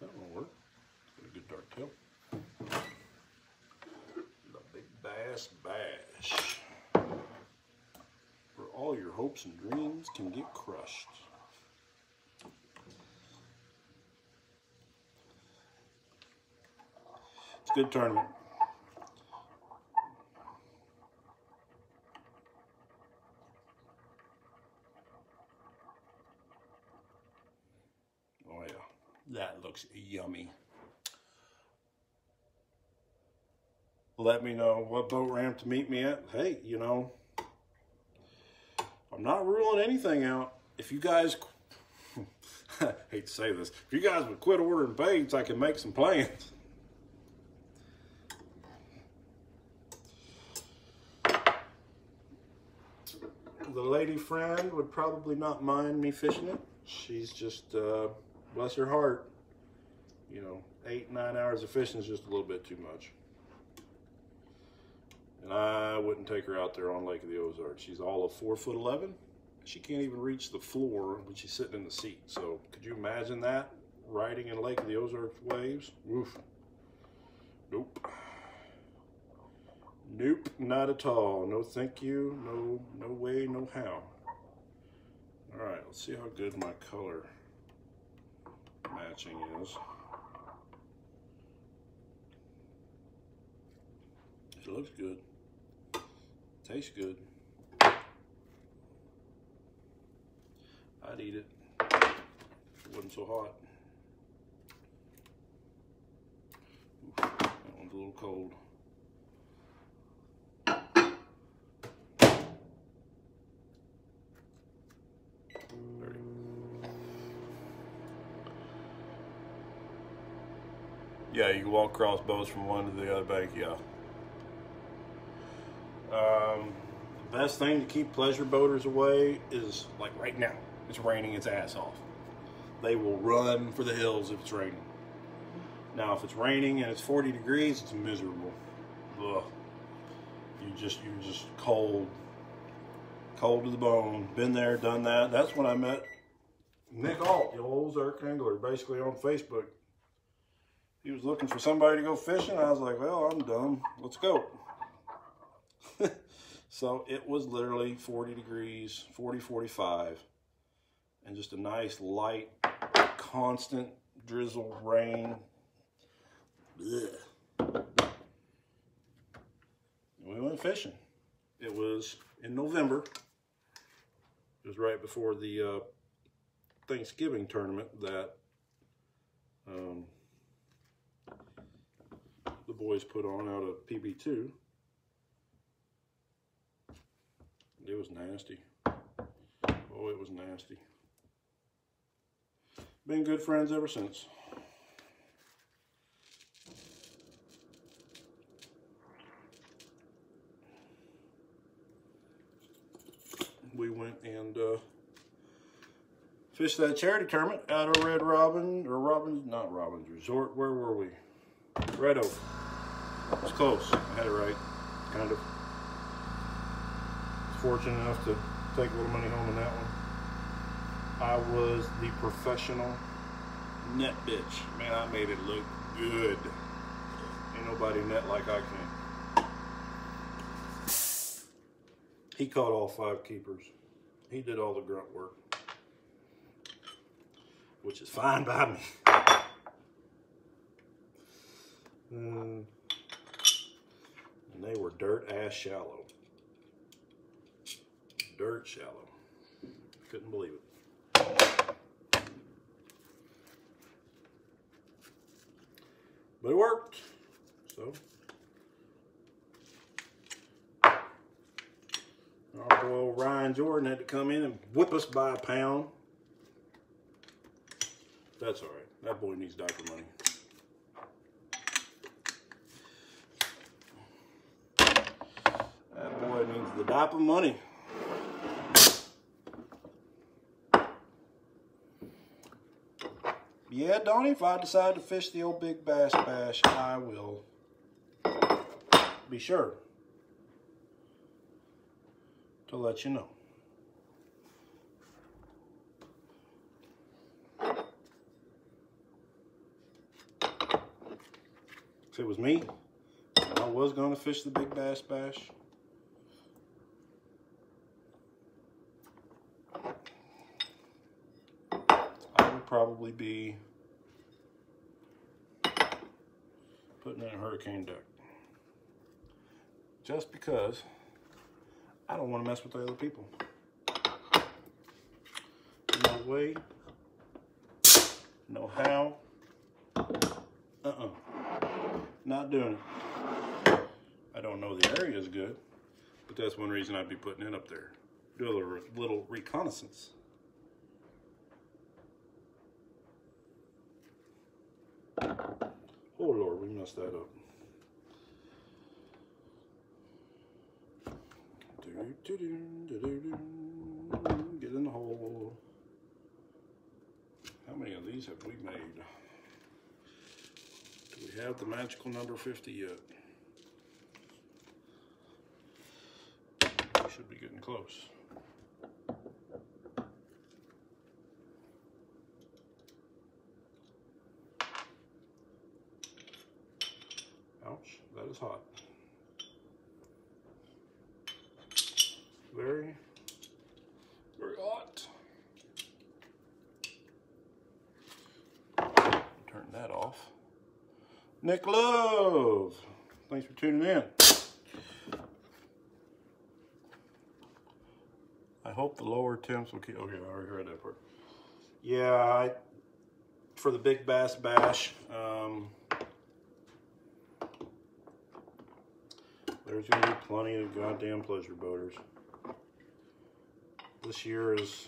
That one will work. Tail. The big bass bash. Where all your hopes and dreams can get crushed. It's a good tournament. Oh yeah, that looks yummy. Let me know what boat ramp to meet me at. Hey, you know, I'm not ruling anything out. If you guys, hate to say this, if you guys would quit ordering baits, I can make some plans. The lady friend would probably not mind me fishing it. She's just, uh, bless her heart, you know, eight, nine hours of fishing is just a little bit too much. And I wouldn't take her out there on Lake of the Ozarks. She's all of four foot 11. She can't even reach the floor when she's sitting in the seat. So could you imagine that? riding in Lake of the Ozarks waves. Woof. Nope. Nope, not at all. No thank you. No, no way, no how. All right, let's see how good my color matching is. It looks good. Tastes good. I'd eat it it wasn't so hot. Oof, that one's a little cold. Yeah, you can walk across from one to the other bank, yeah. Um, the best thing to keep pleasure boaters away is like right now. It's raining its ass off. They will run for the hills if it's raining. Now, if it's raining and it's 40 degrees, it's miserable. Ugh. You just you're just cold, cold to the bone. Been there, done that. That's when I met Nick Alt, the old Ozark angler, basically on Facebook. He was looking for somebody to go fishing. I was like, well, I'm dumb. Let's go. So it was literally 40 degrees, 40, 45, and just a nice light, constant drizzle, rain. Ugh. We went fishing. It was in November. It was right before the uh, Thanksgiving tournament that um, the boys put on out of PB2. It was nasty. Oh, it was nasty. Been good friends ever since. We went and uh, fished that charity tournament out of Red Robin, or Robin's, not Robin's Resort. Where were we? Red Oak. It was close. I had it right, kind of. Fortunate enough to take a little money home in that one. I was the professional net bitch. Man, I made it look good. Ain't nobody net like I can. He caught all five keepers. He did all the grunt work, which is fine by me. Mm. And they were dirt ass shallow. Dirt shallow. Couldn't believe it. But it worked. So our boy Ryan Jordan had to come in and whip us by a pound. That's all right. That boy needs diaper money. That boy needs the diaper money. Yeah, Donnie, if I decide to fish the old Big Bass Bash, I will be sure to let you know. If it was me, I was going to fish the Big Bass Bash, I would probably be putting in a hurricane deck. Just because I don't want to mess with the other people. No way, no how, uh-uh, not doing it. I don't know the area is good, but that's one reason I'd be putting it up there. Do a little, little reconnaissance. Oh Lord, we messed that up. Get in the hole. How many of these have we made? Do we have the magical number 50 yet? We should be getting close. hot. Very, very hot. Turn that off. Nick Love, thanks for tuning in. I hope the lower temps will keep, okay, I already heard that part. Yeah, I, for the big bass bash, um, there's going to be plenty of goddamn pleasure boaters. This year has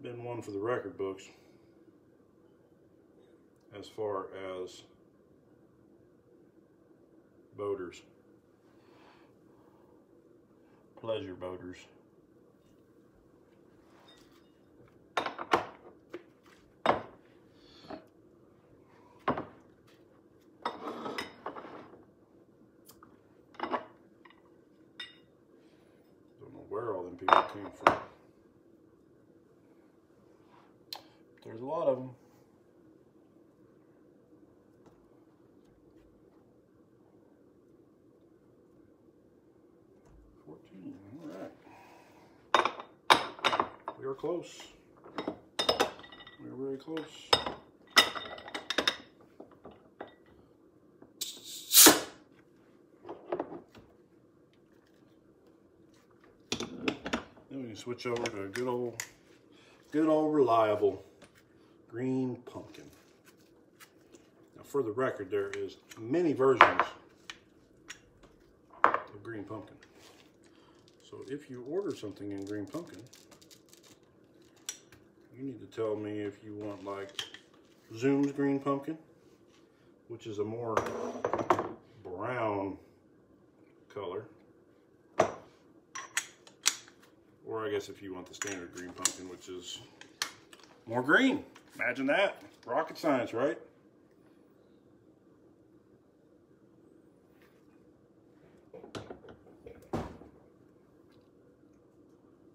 been one for the record books as far as boaters, pleasure boaters. Don't people came from. There's a lot of them. Fourteen. All right. We are close. We are very close. We can switch over to a good old, good old reliable green pumpkin. Now, for the record, there is many versions of green pumpkin. So if you order something in green pumpkin, you need to tell me if you want like Zoom's green pumpkin, which is a more brown color. Guess if you want the standard green pumpkin, which is more green. Imagine that. Rocket science, right?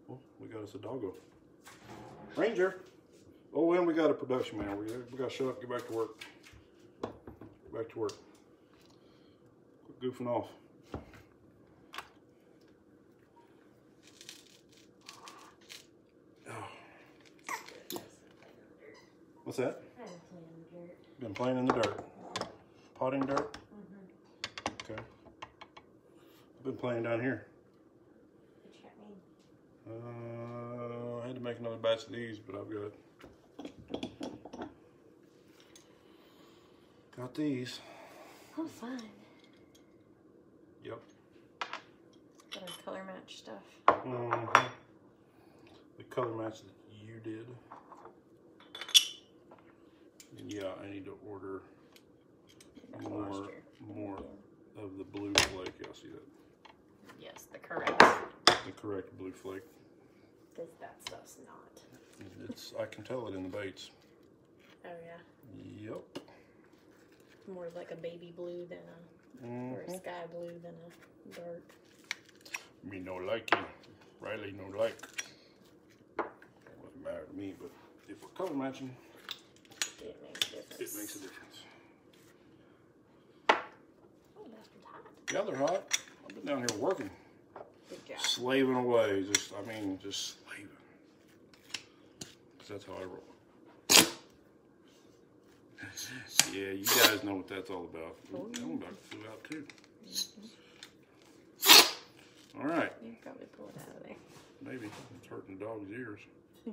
Oh, we got us a doggo. Ranger. Oh, and we got a production man. We, we got to shut up, get back to work. Get back to work. Quit goofing off. What's that? Been playing in the dirt. Potting dirt? Okay. I've been playing down here. Uh, I had to make another batch of these, but I've got got these. Oh, fun. Yep. Got our color match stuff. Mhm. The color match that you did. Yeah, I need to order more more of the blue flake. Yeah, see that? Yes, the correct. The correct blue flake. Because that stuff's not. It's I can tell it in the baits. Oh, yeah. Yep. More like a baby blue than a, or a Mhm. sky blue than a dark. Me no like you. Riley no like. It doesn't matter to me, but if we're color matching, It makes a difference. it makes a difference. Oh, that's hot. Yeah, they're hot. I've been down here working, Good job. slaving away. Just, I mean, just slaving. that's how I roll. yeah, you guys know what that's all about. Ooh, I'm about to fill out too. Mm-hmm. All right, You probably pull it out of there. maybe it's hurting the dog's ears. so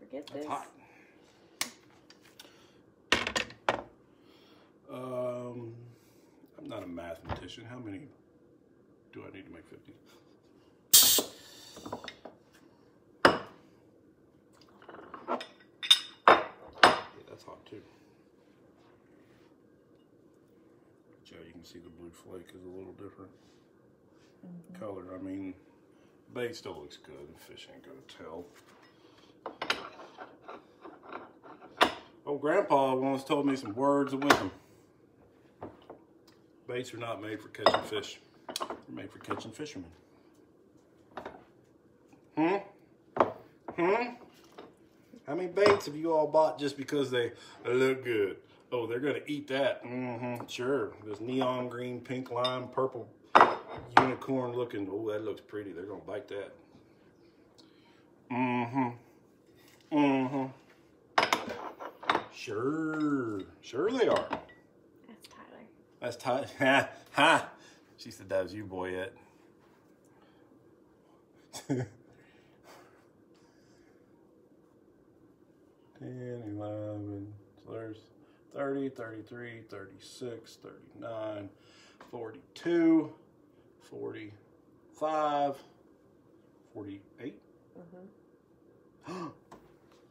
forget That's this. hot. Um, I'm not a mathematician. How many do I need to make 50? Yeah, that's hot too. Joe, you can see the blue flake is a little different color. I mean, bait still looks good. Fish ain't gonna tell. Oh, Grandpa once told me some words of wisdom. Baits are not made for catching fish. They're made for catching fishermen. Hmm? Hmm? How many baits have you all bought just because they look good? Oh, they're gonna eat that. Mm-hmm. Sure. This neon green, pink lime, purple unicorn looking. Oh, that looks pretty. They're gonna bite that. Mm-hmm. Mm-hmm. Sure. Sure they are. That's Ty. Ha ha. She said that was you, boyette. 10, 11, so there's 30, 33, 36, 39, 42, 45, 48. Mm-hmm.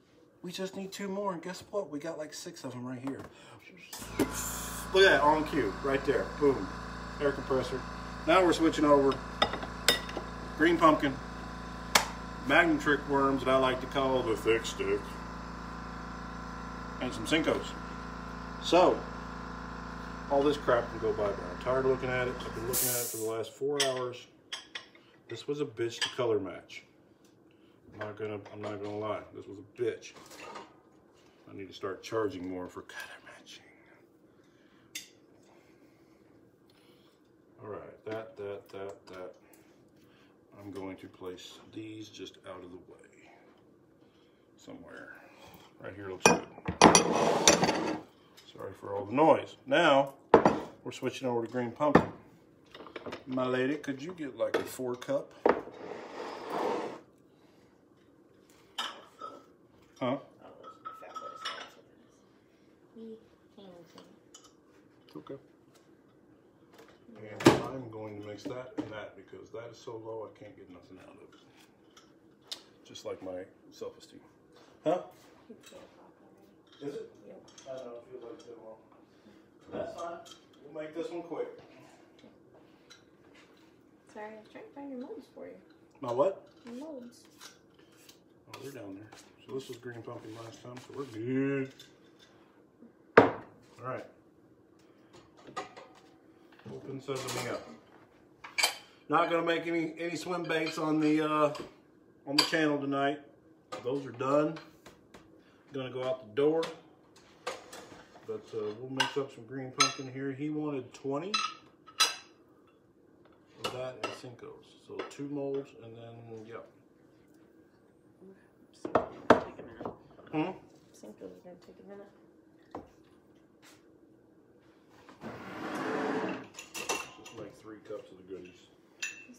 we just need two more, and guess what? We got like six of them right here. Look at that, on cue, right there. Boom. Air compressor. Now we're switching over. Green pumpkin. Magnum trick worms that I like to call the thick stick. And some Senkos. So, all this crap can go bye-bye. I'm tired of looking at it. I've been looking at it for the last four hours. This was a bitch to color match. I'm not gonna I'm not gonna lie. This was a bitch. I need to start charging more for color matching. All right, that, that, that, that. I'm going to place these just out of the way. Somewhere. Right here looks good. Sorry for all the noise. Now, we're switching over to green pumpkin. My lady, could you get like a four cup? Huh? Oh, those are fabulous. That's what it is. We can sing. Okay. And I'm going to mix that and that because that is so low I can't get nothing out of it. Just like my self-esteem. Huh? You feel. Is it? Yep. I don't know, it feels like it's been a while. That's fine. We'll make this one quick. Sorry, I was trying to find your molds for you. My what? Your molds. Oh, they're down there. So this was green pumpkin last time, so we're good. All right. Open sesame up. Not gonna make any any swim baits on the uh, on the channel tonight. Those are done. Gonna go out the door. But uh, we'll mix up some green pumpkin here. He wanted 20 of that and Senko's. So two molds and then yeah. Senko's gonna take a minute. Hmm? Senko's gonna take a minute. Just make three cups of the goodies.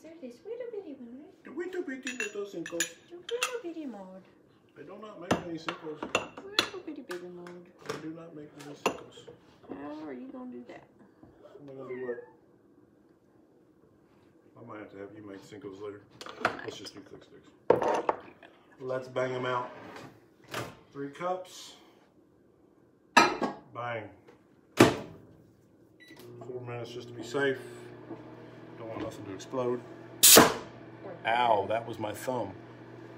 Is there this little bitty one, right? Do we do bitty with those Senko's? The little bitty mold. They do not make any Senko's. Little bitty bitty mold. They do not make any Senko's. How are you gonna do that? I'm I gonna do what? I might have to have you make Senko's later. Let's just do thick sticks. Let's bang them out. Three cups. Bang. Four minutes just to be safe. Don't want nothing to explode. Ow, that was my thumb.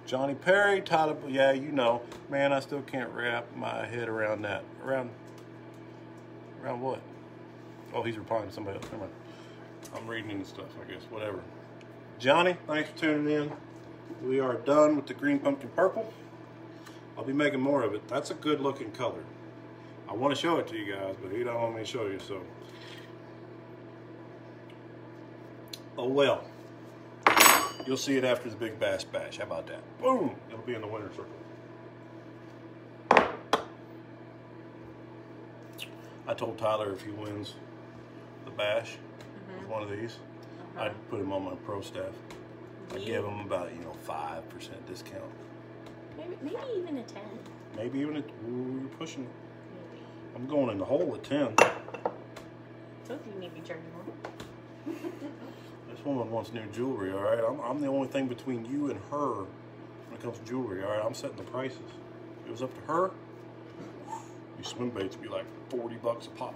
Johnny Perry, Tyler, yeah, you know. Man, I still can't wrap my head around that. Around, around what? Oh, he's replying to somebody else. Never mind. I'm reading and stuff, I guess. Whatever. Johnny, thanks for tuning in. We are done with the green pumpkin purple. I'll be making more of it. That's a good looking color. I want to show it to you guys, but he don't want me to show you, so. Oh well. You'll see it after the big bass bash. How about that? Boom! It'll be in the winner circle. I told Tyler if he wins the bash with mm-hmm. one of these, uh-huh. I'd put him on my pro staff. I'd give him about, you know, 5% discount. Maybe, maybe even a 10. Maybe even, a, ooh, you're pushing it. Maybe. I'm going in the hole at 10. Told you need to be charging more. Woman wants new jewelry, all right? I'm, I'm the only thing between you and her when it comes to jewelry, all right? I'm setting the prices. If it was up to her, these swim baits would be like 40 bucks a pop.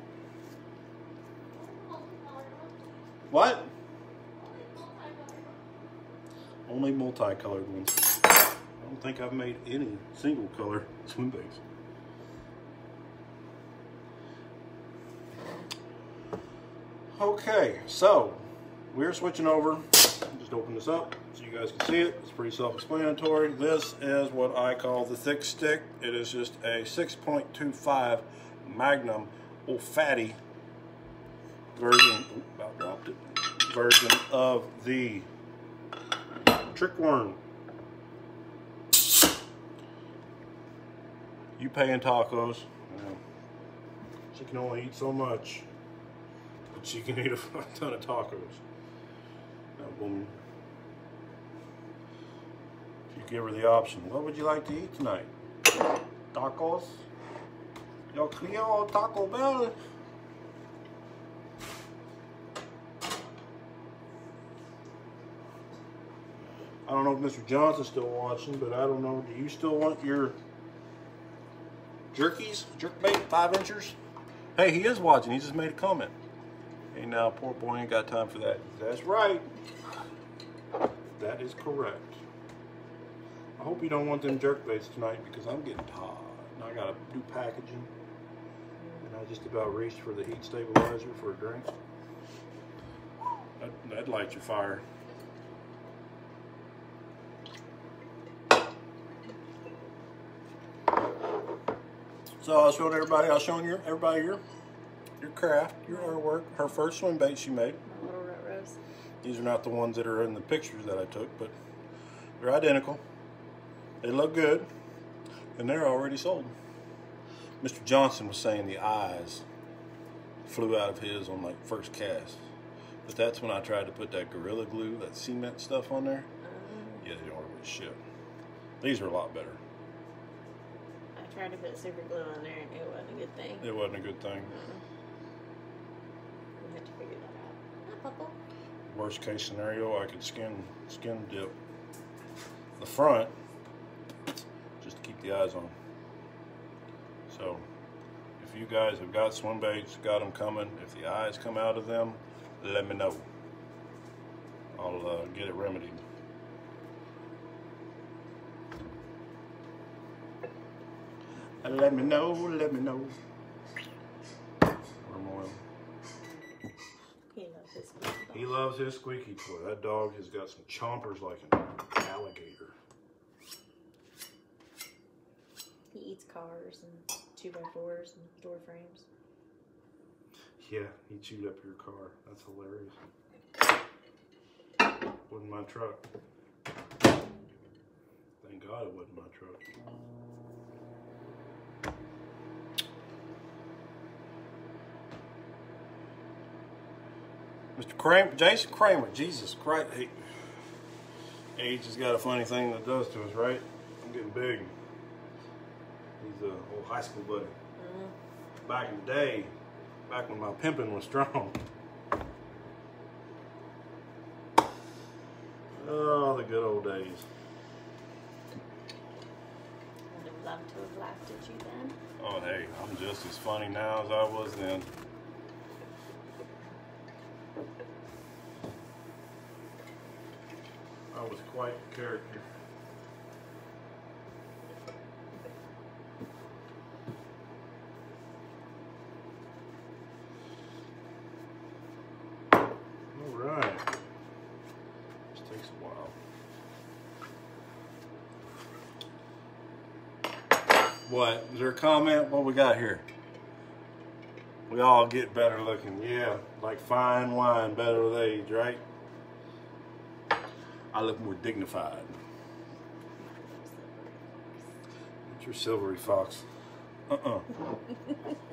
What? Only multicolored ones. I don't think I've made any single color swim baits. Okay, so we're switching over. Just open this up so you guys can see it. It's pretty self-explanatory. This is what I call the thick stick. It is just a 6.25 Magnum old fatty version. About dropped it. Version of the trick worm. You paying tacos. She can only eat so much, but she can eat a ton of tacos. If you give her the option, what would you like to eat tonight? Tacos? Yo quiero Taco Bell. I don't know if Mr. Johnson's still watching, but I don't know. Do you still want your jerkies, jerk bait, five inchers? Hey, he is watching. He just made a comment. Hey, now, poor boy ain't got time for that. That's right. That is correct. I hope you don't want them jerk baits tonight because I'm getting tired. I gotta do packaging. And I just about reached for the heat stabilizer for a drink. That, that'd light your fire. So I was showing everybody, I was showing your, everybody your, your craft, your artwork, her first swim bait she made. My little red rose. These are not the ones that are in the pictures that I took, but they're identical. They look good, and they're already sold. Mr. Johnson was saying the eyes flew out of his on like first cast. But that's when I tried to put that Gorilla Glue, that cement stuff on there. Um, Yeah, they are with shit. These are a lot better. I tried to put super glue on there and it wasn't a good thing. It wasn't a good thing. Mm-mm. We had to figure that out. Hi, Papa. Worst case scenario, I could skin skin dip the front just to keep the eyes on. So, if you guys have got swim baits, got them coming, if the eyes come out of them, let me know. I'll uh, get it remedied. Let me know, let me know. Worm oil. He loves his squeaky ball. He loves his squeaky toy. That dog has got some chompers like an alligator. He eats cars and two by fours and door frames. Yeah, he chewed up your car. That's hilarious. Wasn't my truck. Thank God it wasn't my truck. Mr. Kramer, Jason Kramer, Jesus Christ. He, age has got a funny thing that does to us, right? I'm getting big. He's a old high school buddy. Mm. Back in the day, back when my pimping was strong. Oh, the good old days. I'd have loved to have laughed at you then. Oh, hey, I'm just as funny now as I was then. I was quite the character. All right. This takes a while. What? Is there a comment? What we got here? We all get better looking. Yeah, like fine wine, better with age, right? I look more dignified. It's your silvery fox. Uh-uh.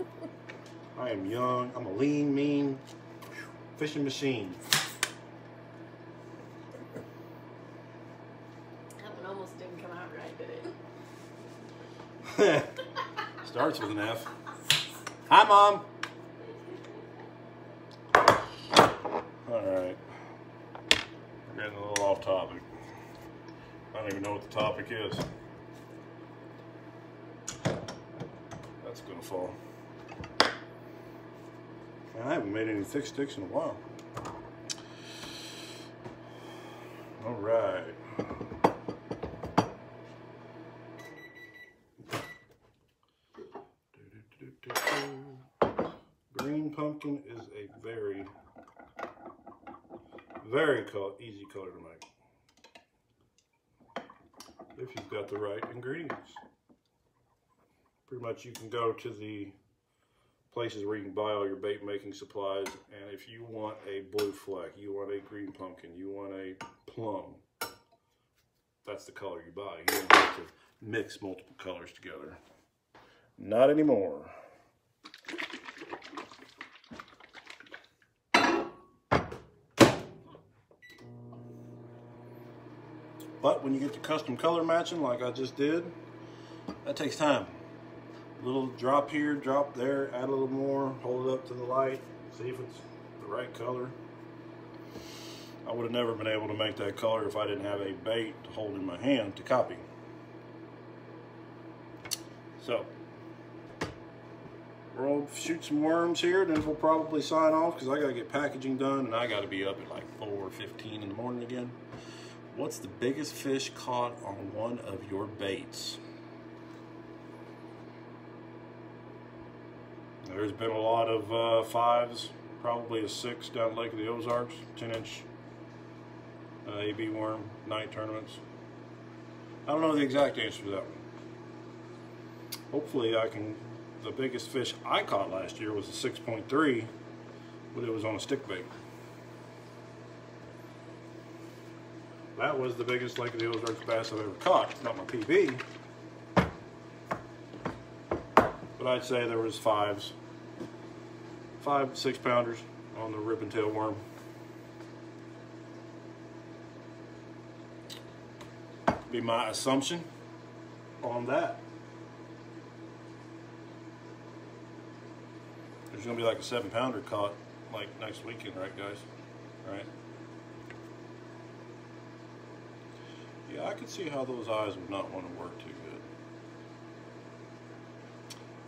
I am young. I'm a lean, mean fishing machine. That one almost didn't come out right, did it? Starts with an F. Hi, Mom. All right. We're getting a little off topic. I don't even know what the topic is. That's gonna fall. I haven't made any thick sticks in a while. All right. Do-do-do-do-do. Green pumpkin is a very, very co- easy color to make. If you've the right ingredients. Pretty much you can go to the places where you can buy all your bait making supplies and if you want a blue fleck, you want a green pumpkin, you want a plum, that's the color you buy. You don't have to mix multiple colors together. Not anymore. But when you get to custom color matching like I just did, that takes time. A little drop here, drop there, add a little more, hold it up to the light, see if it's the right color. I would have never been able to make that color if I didn't have a bait to hold in my hand to copy. So, we'll shoot some worms here, then we'll probably sign off because I got to get packaging done and I got to be up at like 4.15 in the morning again. What's the biggest fish caught on one of your baits? There's been a lot of uh, fives, probably a six down Lake of the Ozarks, 10 inch uh, AB worm night tournaments. I don't know the exact answer to that one. Hopefully I can, the biggest fish I caught last year was a 6.3, but it was on a stick bait. That was the biggest Lake of the Ozarks bass I've ever caught. It's not my PB. But I'd say there was fives. Five, six pounders on the ribbon tail worm. Be my assumption on that. There's gonna be like a seven pounder caught like next weekend, right guys? Right? Yeah, I could see how those eyes would not want to work too good.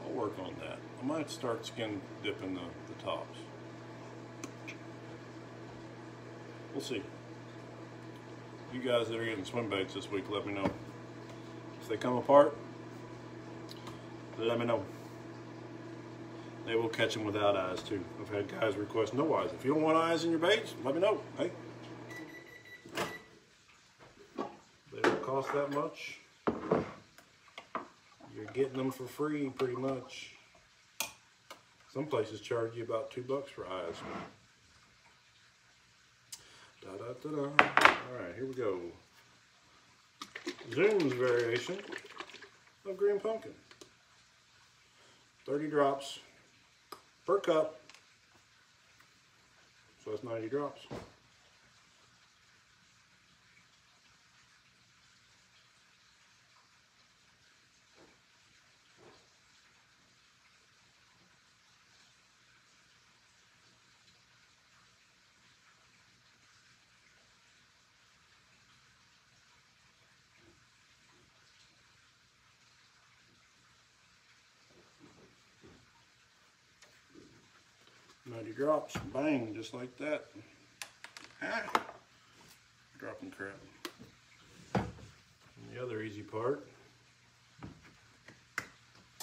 I'll work on that. I might start skin dipping the, the tops. We'll see. You guys that are getting swim baits this week, let me know. If they come apart, let me know. They will catch them without eyes too. I've had guys request no eyes. If you don't want eyes in your baits, let me know. Hey, cost that much, you're getting them for free pretty much. Some places charge you about two bucks for eyes. Da, da, da, da. All right, here we go. Zoom's variation of green pumpkin. 30 drops per cup. So that's 90 drops. 90 drops, bang, just like that. Ah, dropping crap. And the other easy part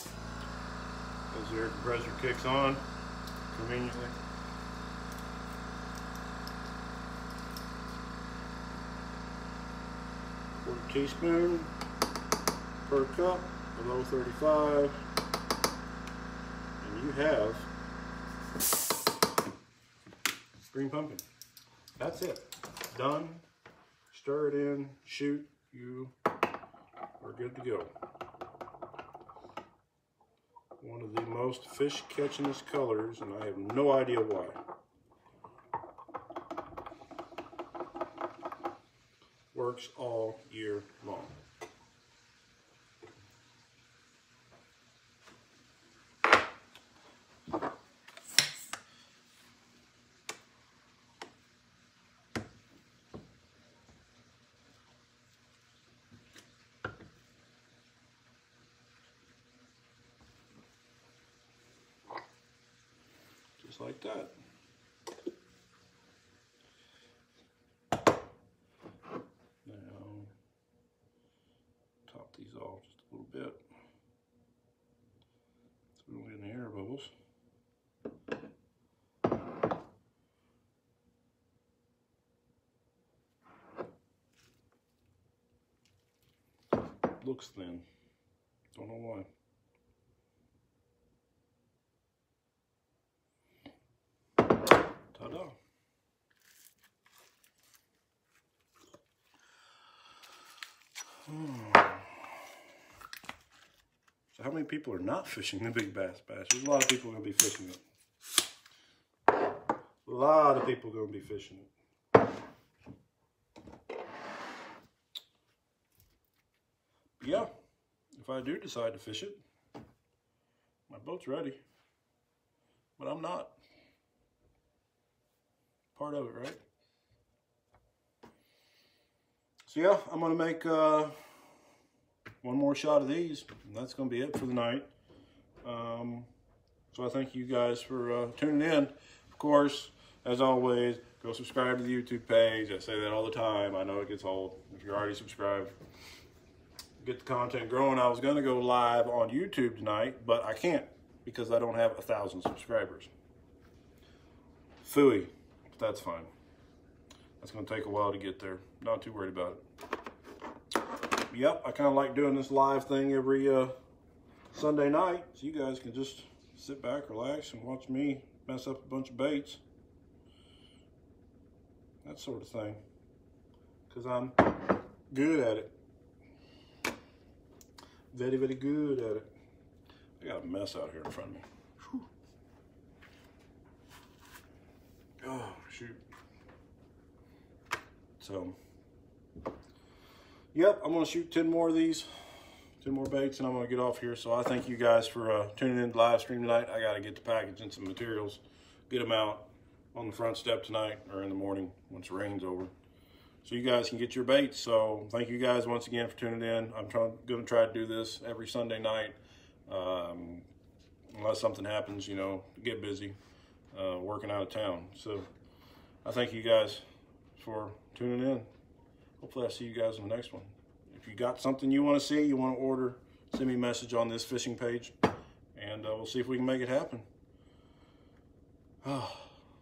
as the air compressor kicks on conveniently. Quarter teaspoon per cup below 35 and you have green pumpkin. That's it. Done. Stir it in, shoot, you are good to go. One of the most fish catchingest colors, and I have no idea why. Works all year long. just like that. Now, top these off just a little bit. So we don't get any air bubbles. Looks thin. Don't know why. Ta-da. So how many people are not fishing the Big Bass Bash? There's a lot of people going to be fishing it. A lot of people going to be fishing it. Yeah, if I do decide to fish it, my boat's ready. But I'm not. Part of it, right? So yeah, I'm gonna make uh, one more shot of these. And that's gonna be it for the night. Um, so I thank you guys for uh, tuning in. Of course, as always, go subscribe to the YouTube page. I say that all the time. I know it gets old. If you're already subscribed, get the content growing. I was gonna go live on YouTube tonight, but I can't because I don't have a thousand subscribers. Fooey, but that's fine. That's gonna take a while to get there. Not too worried about it. Yep, I kind of like doing this live thing every uh, Sunday night, so you guys can just sit back, relax, and watch me mess up a bunch of baits. That sort of thing. Because I'm good at it. Very, very good at it. I got a mess out here in front of me. Whew. Oh, shoot. So, yep, I'm to shoot 10 more of these, 10 more baits, and I'm to get off here. So I thank you guys for uh, tuning in to live stream tonight. I got to get the package and some materials, get them out on the front step tonight or in the morning once the rain's over. So you guys can get your baits. So thank you guys once again for tuning in. I'm trying, to try to do this every Sunday night. Um, unless something happens, you know, get busy uh, working out of town. So I thank you guys for tuning in. Hopefully I see you guys in the next one. If you got something you want to see, you want to order, send me a message on this fishing page, and uh, we'll see if we can make it happen. Oh,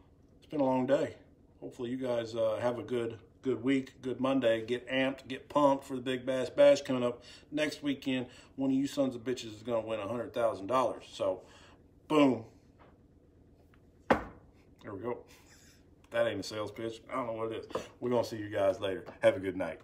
it's been a long day. Hopefully you guys uh, have a good good week, good Monday. Get amped, get pumped for the Big Bass Bash coming up next weekend. One of you sons of bitches is going to win $100,000. So, boom. There we go. That ain't a sales pitch. I don't know what it is. We're going to see you guys later. Have a good night.